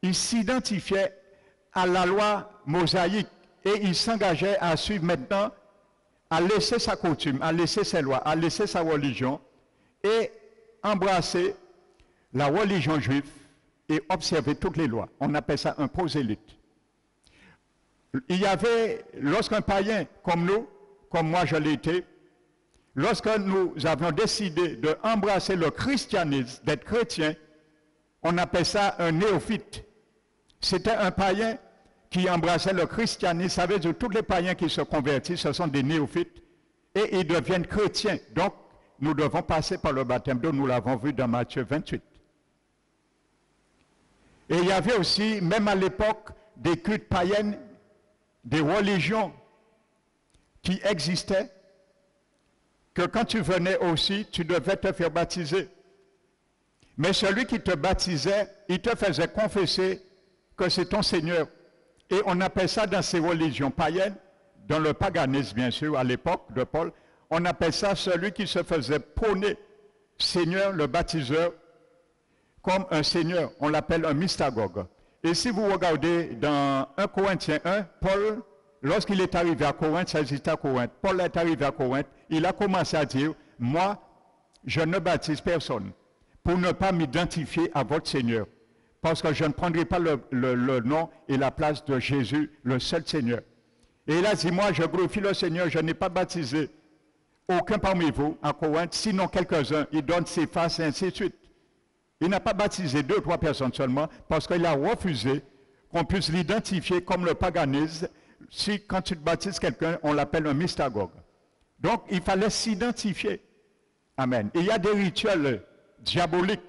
Speaker 1: il s'identifiait à la loi mosaïque et il s'engageait à suivre maintenant, à laisser sa coutume, à laisser ses lois, à laisser sa religion et embrasser la religion juive et observer toutes les lois. On appelle ça un prosélyte. Il y avait, lorsqu'un païen comme nous, comme moi je été, lorsque nous avons décidé d'embrasser le christianisme, d'être chrétien, on appelle ça un néophyte. C'était un païen qui embrassait le christianisme. Ça veut dire que tous les païens qui se convertissent, ce sont des néophytes et ils deviennent chrétiens. Donc, nous devons passer par le baptême d'eau. Nous l'avons vu dans Matthieu 28. Et il y avait aussi, même à l'époque, des cultes païennes, des religions qui existaient que quand tu venais aussi, tu devais te faire baptiser. Mais celui qui te baptisait, il te faisait confesser que c'est ton Seigneur. Et on appelle ça dans ces religions païennes, dans le paganisme bien sûr, à l'époque de Paul, on appelle ça celui qui se faisait prôner Seigneur, le baptiseur, comme un Seigneur. On l'appelle un mystagogue. Et si vous regardez dans 1 Corinthiens 1, Paul, lorsqu'il est arrivé à Corinthe, existe à Paul est arrivé à Corinthe, il a commencé à dire, moi, je ne baptise personne pour ne pas m'identifier à votre Seigneur. Parce que je ne prendrai pas le, le, nom et la place de Jésus, le seul Seigneur. Et il a dit, moi, je glorifie le Seigneur, je n'ai pas baptisé aucun parmi vous à Corinthe, sinon quelques-uns. Il donne ses faces et ainsi de suite. Il n'a pas baptisé deux ou trois personnes seulement parce qu'il a refusé qu'on puisse l'identifier comme le paganisme. Si quand tu baptises quelqu'un, on l'appelle un mystagogue. Donc, il fallait s'identifier. Amen. il y a des rituels diaboliques.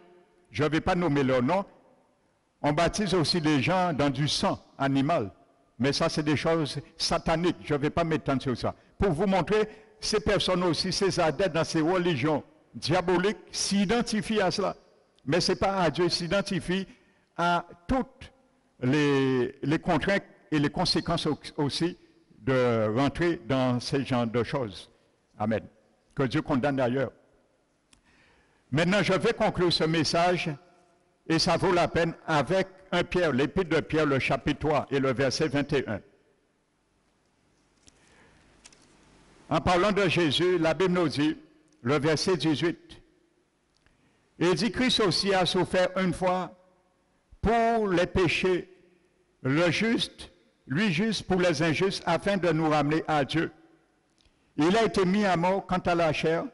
Speaker 1: Je ne vais pas nommer leur nom. On baptise aussi des gens dans du sang animal. Mais ça, c'est des choses sataniques. Je ne vais pas m'étendre sur ça. Pour vous montrer, ces personnes aussi, ces adeptes dans ces religions diaboliques s'identifient à cela. Mais ce n'est pas à Dieu, s'identifie à toutes les, contraintes et les conséquences aussi de rentrer dans ce genre de choses. Amen. Que Dieu condamne d'ailleurs. Maintenant, je vais conclure ce message et ça vaut la peine avec un Pierre, l'épître de Pierre, le chapitre 3 et le verset 21. En parlant de Jésus, la Bible nous dit, le verset 18, il dit, Christ aussi a souffert une fois pour les péchés, le juste, lui juste pour les injustes, afin de nous ramener à Dieu. Il a été mis à mort quant à la chair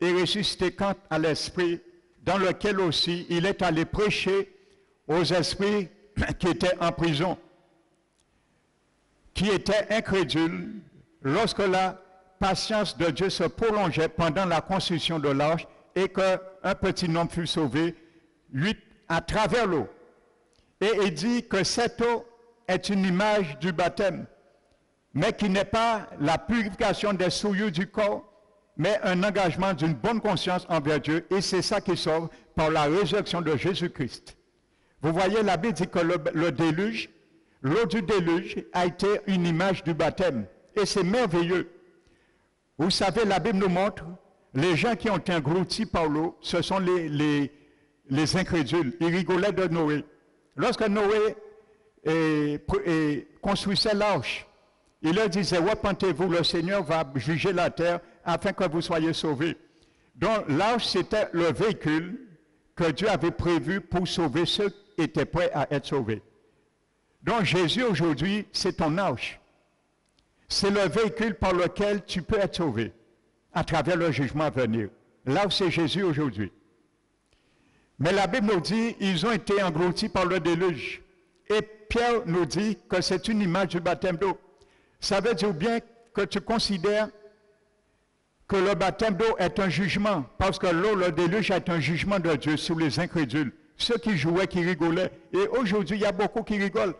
Speaker 1: et ressuscité quant à l'esprit, dans lequel aussi il est allé prêcher aux esprits (clears throat) qui étaient en prison, qui étaient incrédules lorsque la patience de Dieu se prolongeait pendant la construction de l'arche et qu'un petit homme fut sauvé, lui, à travers l'eau. Et il dit que cette eau est une image du baptême, mais qui n'est pas la purification des souillures du corps, mais un engagement d'une bonne conscience envers Dieu. Et c'est ça qui sauve par la résurrection de Jésus-Christ. Vous voyez, la Bible dit que le, le déluge, l'eau du déluge a été une image du baptême. Et c'est merveilleux. Vous savez, la Bible nous montre les gens qui ont englouti par l'eau, ce sont les, les, incrédules. Ils rigolaient de Noé. Lorsque Noé construisait l'arche, il leur disait, repentez-vous, le Seigneur va juger la terre afin que vous soyez sauvés. Donc l'arche, c'était le véhicule que Dieu avait prévu pour sauver ceux qui étaient prêts à être sauvés. Donc Jésus aujourd'hui, c'est ton arche. C'est le véhicule par lequel tu peux être sauvé à travers le jugement à venir. Là où c'est Jésus aujourd'hui. Mais la Bible nous dit, ils ont été engloutis par le déluge. Et Pierre nous dit que c'est une image du baptême d'eau. Ça veut dire bien que tu considères que le baptême d'eau est un jugement, parce que l'eau, le déluge est un jugement de Dieu sur les incrédules, ceux qui jouaient, qui rigolaient. Et aujourd'hui, il y a beaucoup qui rigolent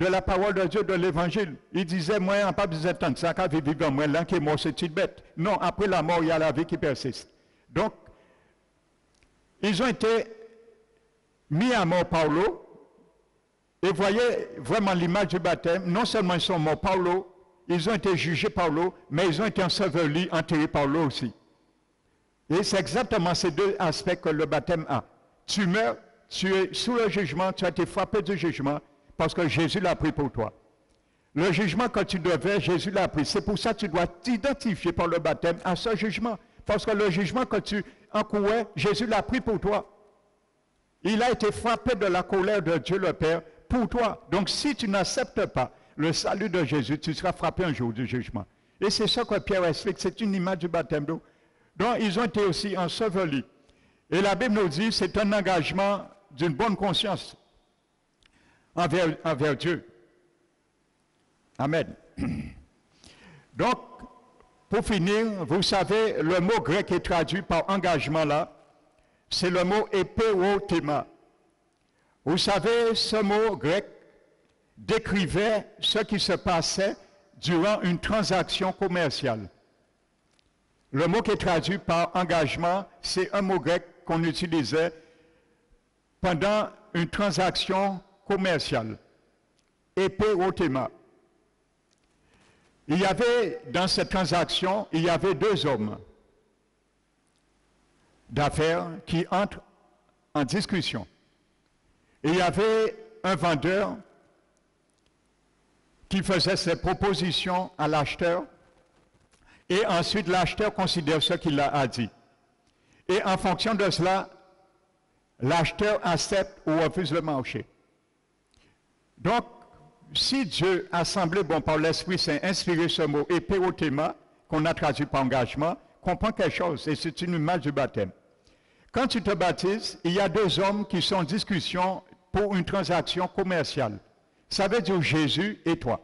Speaker 1: de la parole de Dieu, de l'évangile. Il disait, moi, on pas besoin de ça, je vivre moi, l'un qui est mort, c'est une bête? Non, après la mort, il y a la vie qui persiste. Donc, ils ont été mis à mort par l'eau. Et voyez vraiment l'image du baptême. Non seulement ils sont morts par l'eau, ils ont été jugés par l'eau, mais ils ont été ensevelis, enterrés par l'eau aussi. Et c'est exactement ces deux aspects que le baptême a. Tu meurs, tu es sous le jugement, tu as été frappé du jugement, parce que Jésus l'a pris pour toi. Le jugement que tu devais, Jésus l'a pris. C'est pour ça que tu dois t'identifier par le baptême à ce jugement. Parce que le jugement que tu encourais, Jésus l'a pris pour toi. Il a été frappé de la colère de Dieu le Père pour toi. Donc si tu n'acceptes pas le salut de Jésus, tu seras frappé un jour du jugement. Et c'est ça que Pierre explique, c'est une image du baptême d'eau. Donc ils ont été aussi ensevelis. Et la Bible nous dit, c'est un engagement d'une bonne conscience envers, Dieu. Amen. (clears throat) Donc, pour finir, vous savez, le mot grec est traduit par engagement là, c'est le mot épéothéma. Vous savez, ce mot grec décrivait ce qui se passait durant une transaction commerciale. Le mot qui est traduit par engagement, c'est un mot grec qu'on utilisait pendant une transaction commerciale, Épérotéma. Il y avait, dans cette transaction, il y avait deux hommes d'affaires qui entrent en discussion. il y avait un vendeur qui faisait ses propositions à l'acheteur et ensuite l'acheteur considère ce qu'il a dit. Et en fonction de cela, l'acheteur accepte ou refuse le marché. Donc, si Dieu a semblé bon par l'Esprit Saint inspiré ce mot épéothéma, qu'on a traduit par engagement, comprend quelque chose, et c'est une image du baptême. Quand tu te baptises, il y a deux hommes qui sont en discussion pour une transaction commerciale. Ça veut dire Jésus et toi.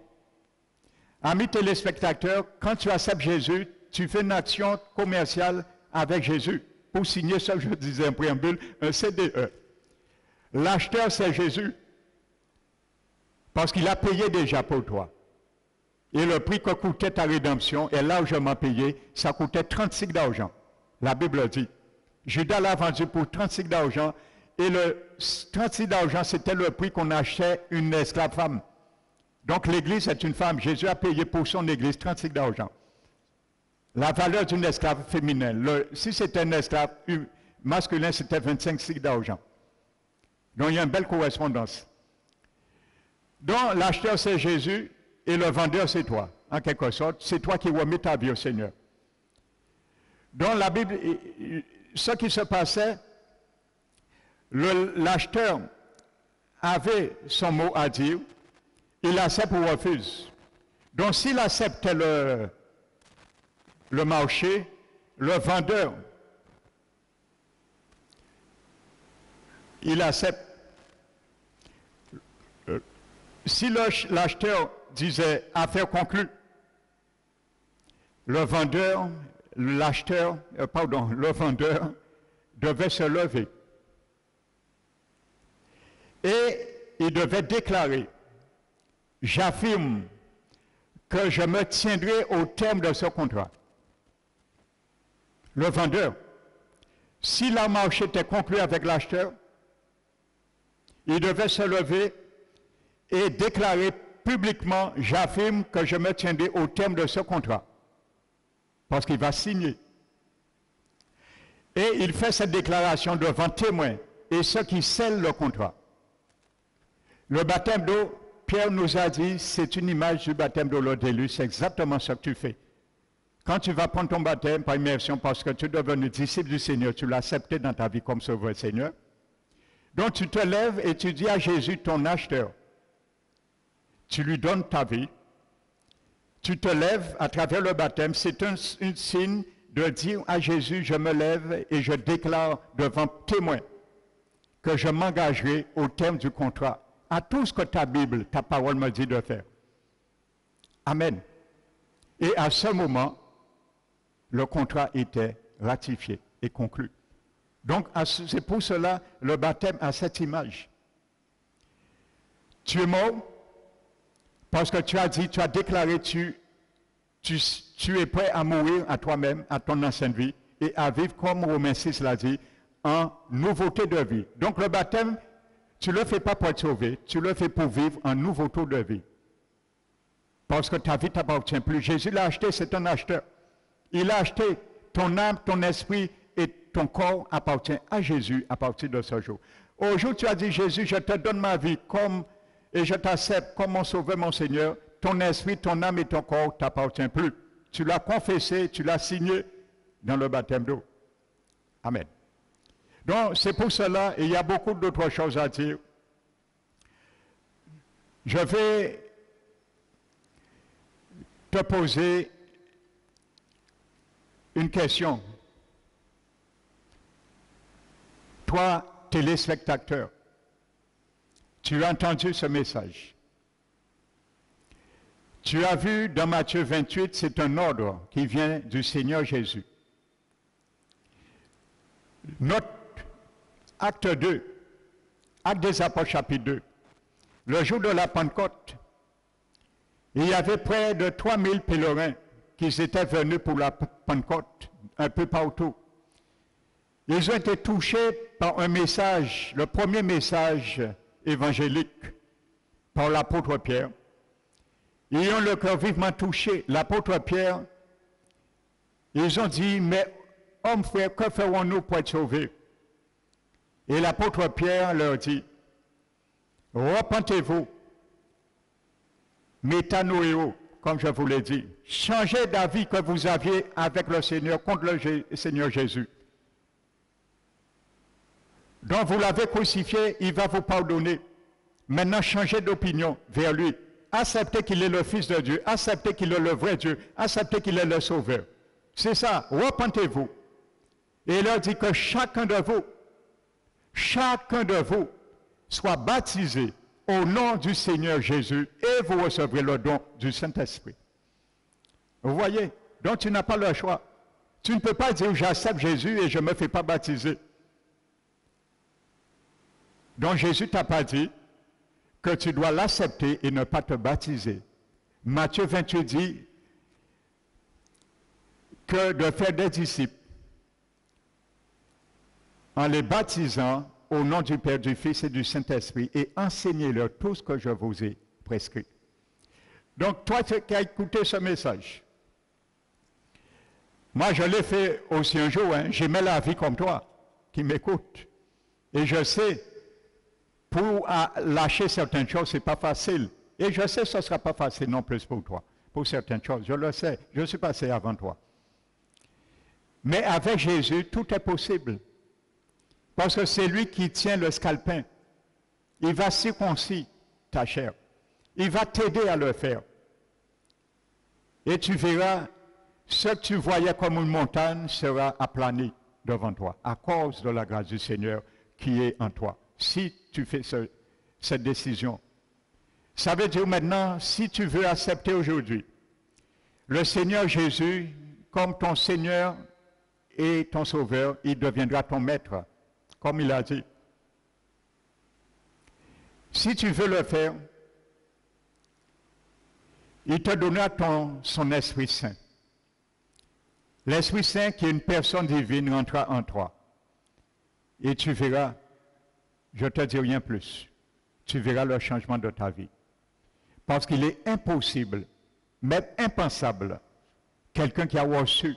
Speaker 1: Amis téléspectateurs, quand tu acceptes Jésus, tu fais une action commerciale avec Jésus pour signer que je disais en préambule, un CDE. L'acheteur, c'est Jésus. Parce qu'il a payé déjà pour toi. Et le prix que coûtait ta rédemption est largement payé. Ça coûtait 36 d'argent. La Bible dit. Judas l'a vendu pour 36 d'argent. Et le 36 d'argent, c'était le prix qu'on achetait une esclave femme. Donc l'église est une femme. Jésus a payé pour son église 36 d'argent. La valeur d'une esclave féminine. si c'était un esclave masculin, c'était 25 cycles d'argent. Donc il y a une belle correspondance. Donc l'acheteur c'est Jésus et le vendeur c'est toi, en quelque sorte. C'est toi qui remets ta vie au Seigneur. Dans la Bible, ce qui se passait, l'acheteur avait son mot à dire, il accepte ou refuse. Donc s'il acceptait le, le marché, le vendeur, il accepte. Si l'acheteur disait affaire conclue, le vendeur, l'acheteur, euh, pardon, le vendeur devait se lever. Et il devait déclarer, j'affirme que je me tiendrai au terme de ce contrat. Le vendeur, si la marche était conclue avec l'acheteur, il devait se lever et déclarer publiquement, j'affirme que je me tiendrai au terme de ce contrat. Parce qu'il va signer. Et il fait cette déclaration devant témoins et ceux qui scellent le contrat. Le baptême d'eau, Pierre nous a dit, c'est une image du baptême de l'eau d'élu, c'est exactement ce que tu fais. Quand tu vas prendre ton baptême par immersion parce que tu es devenu disciple du Seigneur, tu l'as accepté dans ta vie comme sauveur Seigneur, donc tu te lèves et tu dis à Jésus, ton acheteur, tu lui donnes ta vie, tu te lèves à travers le baptême, c'est un, signe de dire à Jésus, je me lève et je déclare devant témoin que je m'engagerai au terme du contrat, à tout ce que ta Bible, ta parole me dit de faire. Amen. Et à ce moment, le contrat était ratifié et conclu. Donc, c'est pour cela le baptême a cette image. Tu es mort parce que tu as dit, tu as déclaré, tu, tu, es prêt à mourir à toi-même, à ton ancienne vie, et à vivre comme Romain 6 l'a dit, en nouveauté de vie. Donc le baptême, tu ne le fais pas pour être sauvé, tu le fais pour vivre en nouveauté de vie. Parce que ta vie ne t'appartient plus. Jésus l'a acheté, c'est un acheteur. Il a acheté ton âme, ton esprit et ton corps appartient à Jésus à partir de ce jour. Au jour où tu as dit, Jésus, je te donne ma vie comme, et je t'accepte comme mon sauveur, mon Seigneur, ton esprit, ton âme et ton corps ne t'appartiennent plus. Tu l'as confessé, tu l'as signé dans le baptême d'eau. Amen. Donc, c'est pour cela, et il y a beaucoup d'autres choses à dire. Je vais te poser une question. Toi, téléspectateur, tu as entendu ce message. Tu as vu dans Matthieu 28, c'est un ordre qui vient du Seigneur Jésus. Notre acte 2, acte des apôtres chapitre 2, le jour de la Pentecôte, il y avait près de 3000 pèlerins qui étaient venus pour la Pentecôte un peu partout. Ils ont été touchés par un message, le premier message évangélique par l'apôtre Pierre. Ils le cœur vivement touché. L'apôtre Pierre, ils ont dit, mais homme frère, que ferons-nous pour être sauvés? Et l'apôtre Pierre leur dit, repentez-vous, métanoéo, comme je vous l'ai dit. Changez d'avis que vous aviez avec le Seigneur contre le Seigneur Jésus. Donc vous l'avez crucifié, il va vous pardonner. Maintenant, changez d'opinion vers lui. Acceptez qu'il est le Fils de Dieu. Acceptez qu'il est le vrai Dieu. Acceptez qu'il est le Sauveur. C'est ça. Repentez-vous. Et il leur dit que chacun de vous, chacun de vous soit baptisé au nom du Seigneur Jésus et vous recevrez le don du Saint-Esprit. Vous voyez? Donc tu n'as pas le choix. Tu ne peux pas dire j'accepte Jésus et je ne me fais pas baptiser. Donc Jésus t'a pas dit que tu dois l'accepter et ne pas te baptiser. Matthieu 28 dit que de faire des disciples en les baptisant au nom du Père, du Fils et du Saint-Esprit et enseignez-leur tout ce que je vous ai prescrit. Donc, toi qui as écouté ce message, moi je l'ai fait aussi un jour, hein, j'aimais la vie comme toi, qui m'écoute. Et je sais, pour lâcher certaines choses, ce n'est pas facile. Et je sais que ce ne sera pas facile non plus pour toi, pour certaines choses. Je le sais, je suis passé avant toi. Mais avec Jésus, tout est possible. Parce que c'est lui qui tient le scalpin. Il va circoncire ta chair. Il va t'aider à le faire. Et tu verras, ce que tu voyais comme une montagne sera aplani devant toi, à cause de la grâce du Seigneur qui est en toi. Si tu fais cette décision. Ça veut dire maintenant, si tu veux accepter aujourd'hui le Seigneur Jésus comme ton Seigneur et ton Sauveur, il deviendra ton maître comme il a dit. Si tu veux le faire, il te donnera son Esprit Saint. L'Esprit Saint, qui est une personne divine, rentrera en toi. Et tu verras, je ne te dis rien plus, tu verras le changement de ta vie. Parce qu'il est impossible, même impensable, quelqu'un qui a reçu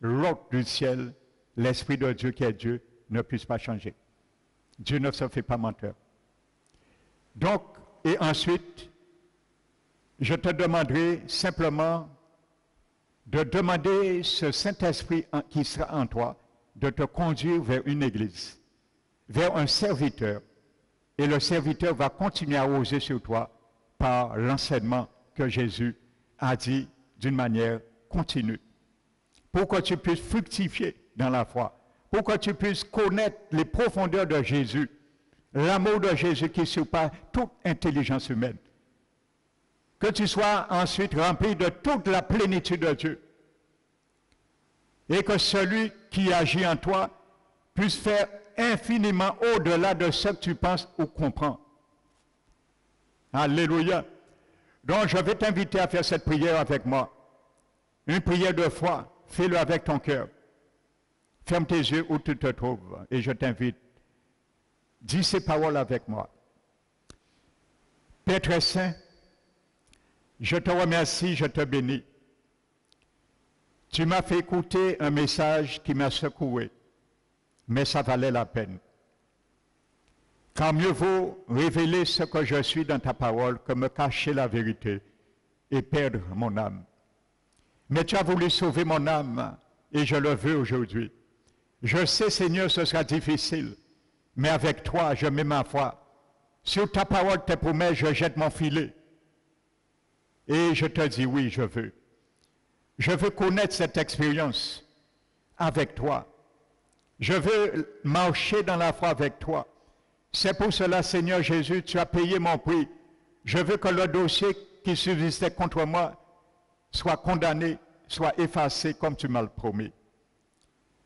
Speaker 1: l'autre du ciel, l'Esprit de Dieu qui est Dieu, ne puisse pas changer. Dieu ne se fait pas menteur. Donc, et ensuite, je te demanderai simplement de demander ce Saint-Esprit qui sera en toi de te conduire vers une église, vers un serviteur. Et le serviteur va continuer à oser sur toi par l'enseignement que Jésus a dit d'une manière continue. Pour que tu puisses fructifier dans la foi pour que tu puisses connaître les profondeurs de Jésus, l'amour de Jésus qui surpasse toute intelligence humaine. Que tu sois ensuite rempli de toute la plénitude de Dieu. Et que celui qui agit en toi puisse faire infiniment au-delà de ce que tu penses ou comprends. Alléluia. Donc je vais t'inviter à faire cette prière avec moi. Une prière de foi. Fais-le avec ton cœur. Ferme tes yeux où tu te trouves et je t'invite. Dis ces paroles avec moi. Père très saint, je te remercie, je te bénis. Tu m'as fait écouter un message qui m'a secoué, mais ça valait la peine. Car mieux vaut révéler ce que je suis dans ta parole que me cacher la vérité et perdre mon âme. Mais tu as voulu sauver mon âme et je le veux aujourd'hui. Je sais, Seigneur, ce sera difficile, mais avec toi, je mets ma foi. Sur ta parole, tes promesses, je jette mon filet. Et je te dis, oui, je veux. Je veux connaître cette expérience avec toi. Je veux marcher dans la foi avec toi. C'est pour cela, Seigneur Jésus, tu as payé mon prix. Je veux que le dossier qui subsistait contre moi soit condamné, soit effacé comme tu m'as le promis.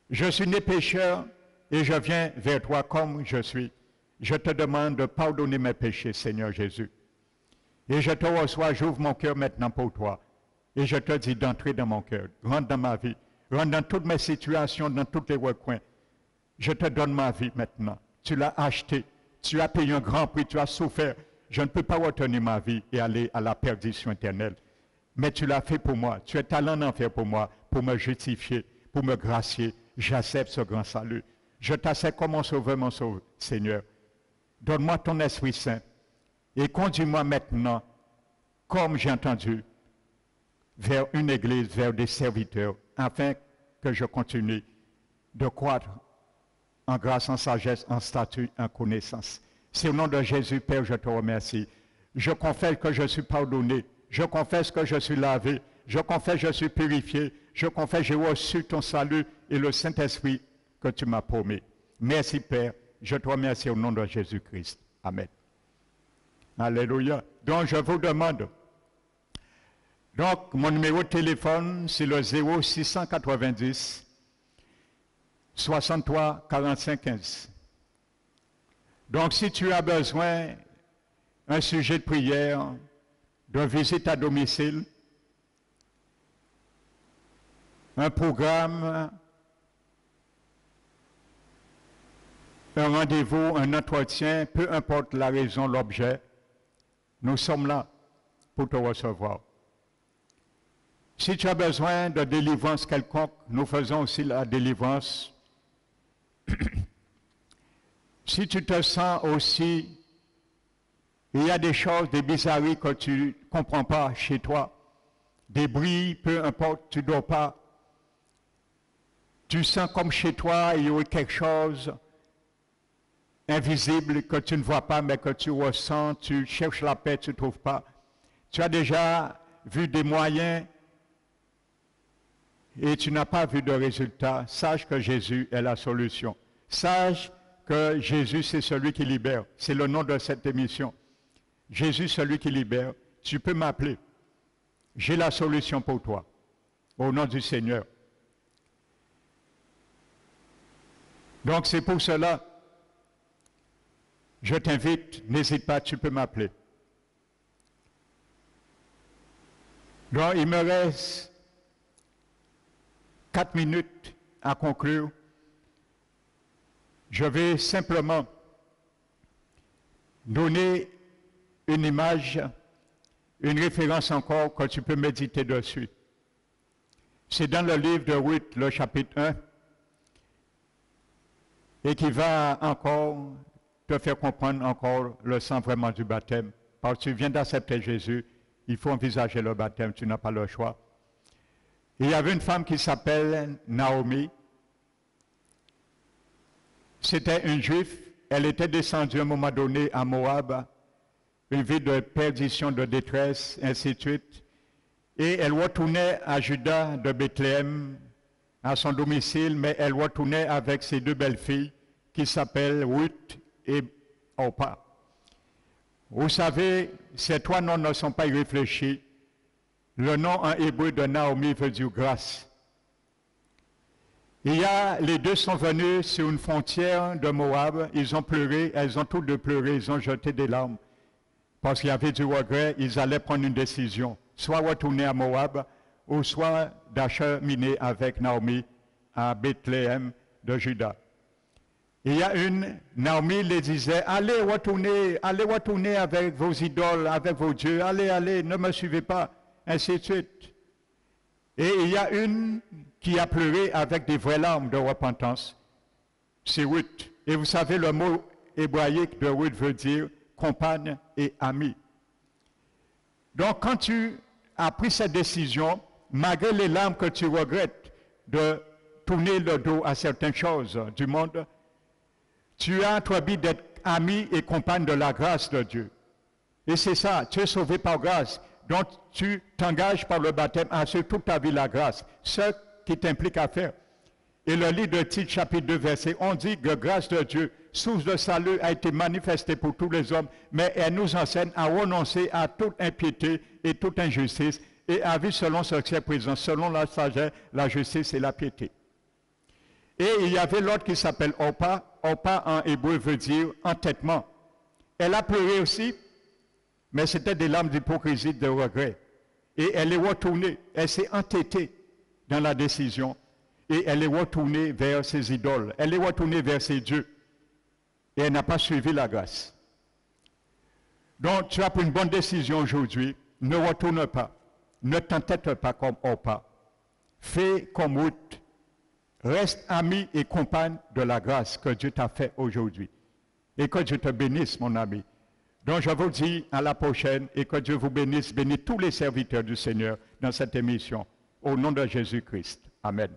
Speaker 1: Je suis né pécheur et je viens vers toi comme je suis. Je te demande de pardonner mes péchés, Seigneur Jésus. Et je te reçois, j'ouvre mon cœur maintenant pour toi. Et je te dis d'entrer dans mon cœur, rentre dans ma vie, rentre dans toutes mes situations, dans tous les recoins. Je te donne ma vie maintenant. Tu l'as acheté. Tu as payé un grand prix. Tu as souffert. Je ne peux pas retenir ma vie et aller à la perdition éternelle. Mais tu l'as fait pour moi. Tu es allé en enfer pour moi, pour me justifier, pour me gracier. J'accepte ce grand salut. Je t'accepte comme mon sauveur, mon sauveur, Seigneur. Donne-moi ton Esprit Saint et conduis-moi maintenant, comme j'ai entendu, vers une église, vers des serviteurs, afin que je continue de croître en grâce, en sagesse, en statut, en connaissance. C'est au nom de Jésus, Père, je te remercie. Je confesse que je suis pardonné. Je confesse que je suis lavé. Je confesse que je suis purifié. Je confesse que j'ai reçu ton salut et le Saint-Esprit que tu m'as promis. Merci, Père. Je te remercie au nom de Jésus-Christ. Amen. Alléluia. Donc, je vous demande. Donc, mon numéro de téléphone, c'est le 0690 63 45 15. Donc, si tu as besoin d'un sujet de prière, de visite à domicile, un programme, un rendez-vous, un entretien, peu importe la raison, l'objet, nous sommes là pour te recevoir. Si tu as besoin de délivrance quelconque, nous faisons aussi la délivrance. (coughs) si tu te sens aussi, il y a des choses, des bizarreries que tu ne comprends pas chez toi, des bruits, peu importe, tu ne dors pas, tu sens comme chez toi, il y a quelque chose invisible que tu ne vois pas, mais que tu ressens, tu cherches la paix, tu ne trouves pas. Tu as déjà vu des moyens et tu n'as pas vu de résultat. Sache que Jésus est la solution. Sache que Jésus, c'est celui qui libère. C'est le nom de cette émission. Jésus, celui qui libère. Tu peux m'appeler. J'ai la solution pour toi. Au nom du Seigneur. Donc c'est pour cela je t'invite, n'hésite pas, tu peux m'appeler. Donc, il me reste quatre minutes à conclure. Je vais simplement donner une image, une référence encore que tu peux méditer dessus. C'est dans le livre de Ruth, le chapitre 1, et qui va encore te faire comprendre encore le sens vraiment du baptême. Parce que tu viens d'accepter Jésus, il faut envisager le baptême, tu n'as pas le choix. Il y avait une femme qui s'appelle Naomi. C'était une juif. Elle était descendue à un moment donné à Moab, une vie de perdition, de détresse, ainsi de suite. Et elle retournait à Juda de Bethléem, à son domicile, mais elle retournait avec ses deux belles filles qui s'appellent Ruth et pas. Vous savez, ces trois noms ne sont pas irréfléchis. Le nom en hébreu de Naomi veut dire grâce. Il y a, les deux sont venus sur une frontière de Moab, ils ont pleuré, elles ont toutes deux pleuré, ils ont jeté des larmes. Parce qu'il y avait du regret, ils allaient prendre une décision, soit retourner à Moab, ou soit d'acheminer avec Naomi à Bethléem de Juda. Il y a une, Naomi les disait, allez retourner, allez retourner avec vos idoles, avec vos dieux, allez, allez, ne me suivez pas, ainsi de suite. Et il y a une qui a pleuré avec des vraies larmes de repentance, c'est Ruth. Et vous savez, le mot hébraïque de Ruth veut dire compagne et ami. Donc quand tu as pris cette décision, malgré les larmes que tu regrettes de tourner le dos à certaines choses du monde, tu as envie d'être ami et compagne de la grâce de Dieu. Et c'est ça, tu es sauvé par grâce. Donc tu t'engages par le baptême à ce toute ta vie la grâce, ce qui t'implique à faire. Et le livre de Tite, chapitre 2, verset on dit que grâce de Dieu, source de salut, a été manifestée pour tous les hommes, mais elle nous enseigne à renoncer à toute impiété et toute injustice et à vivre selon ce qui est présent, selon la sagesse, la justice et la piété. Et il y avait l'autre qui s'appelle Opa. Opa en hébreu veut dire entêtement. Elle a pleuré aussi, mais c'était des larmes d'hypocrisie, de regret. Et elle est retournée, elle s'est entêtée dans la décision. et elle est retournée vers ses idoles, elle est retournée vers ses dieux, et elle n'a pas suivi la grâce. Donc, tu as pris une bonne décision aujourd'hui. Ne retourne pas. Ne t'entête pas comme pas. Fais comme Ruth. Reste ami et compagne de la grâce que Dieu t'a fait aujourd'hui. Et que Dieu te bénisse, mon ami. Donc, je vous dis à la prochaine et que Dieu vous bénisse. Bénis tous les serviteurs du Seigneur dans cette émission. Au nom de Jésus-Christ. Amen.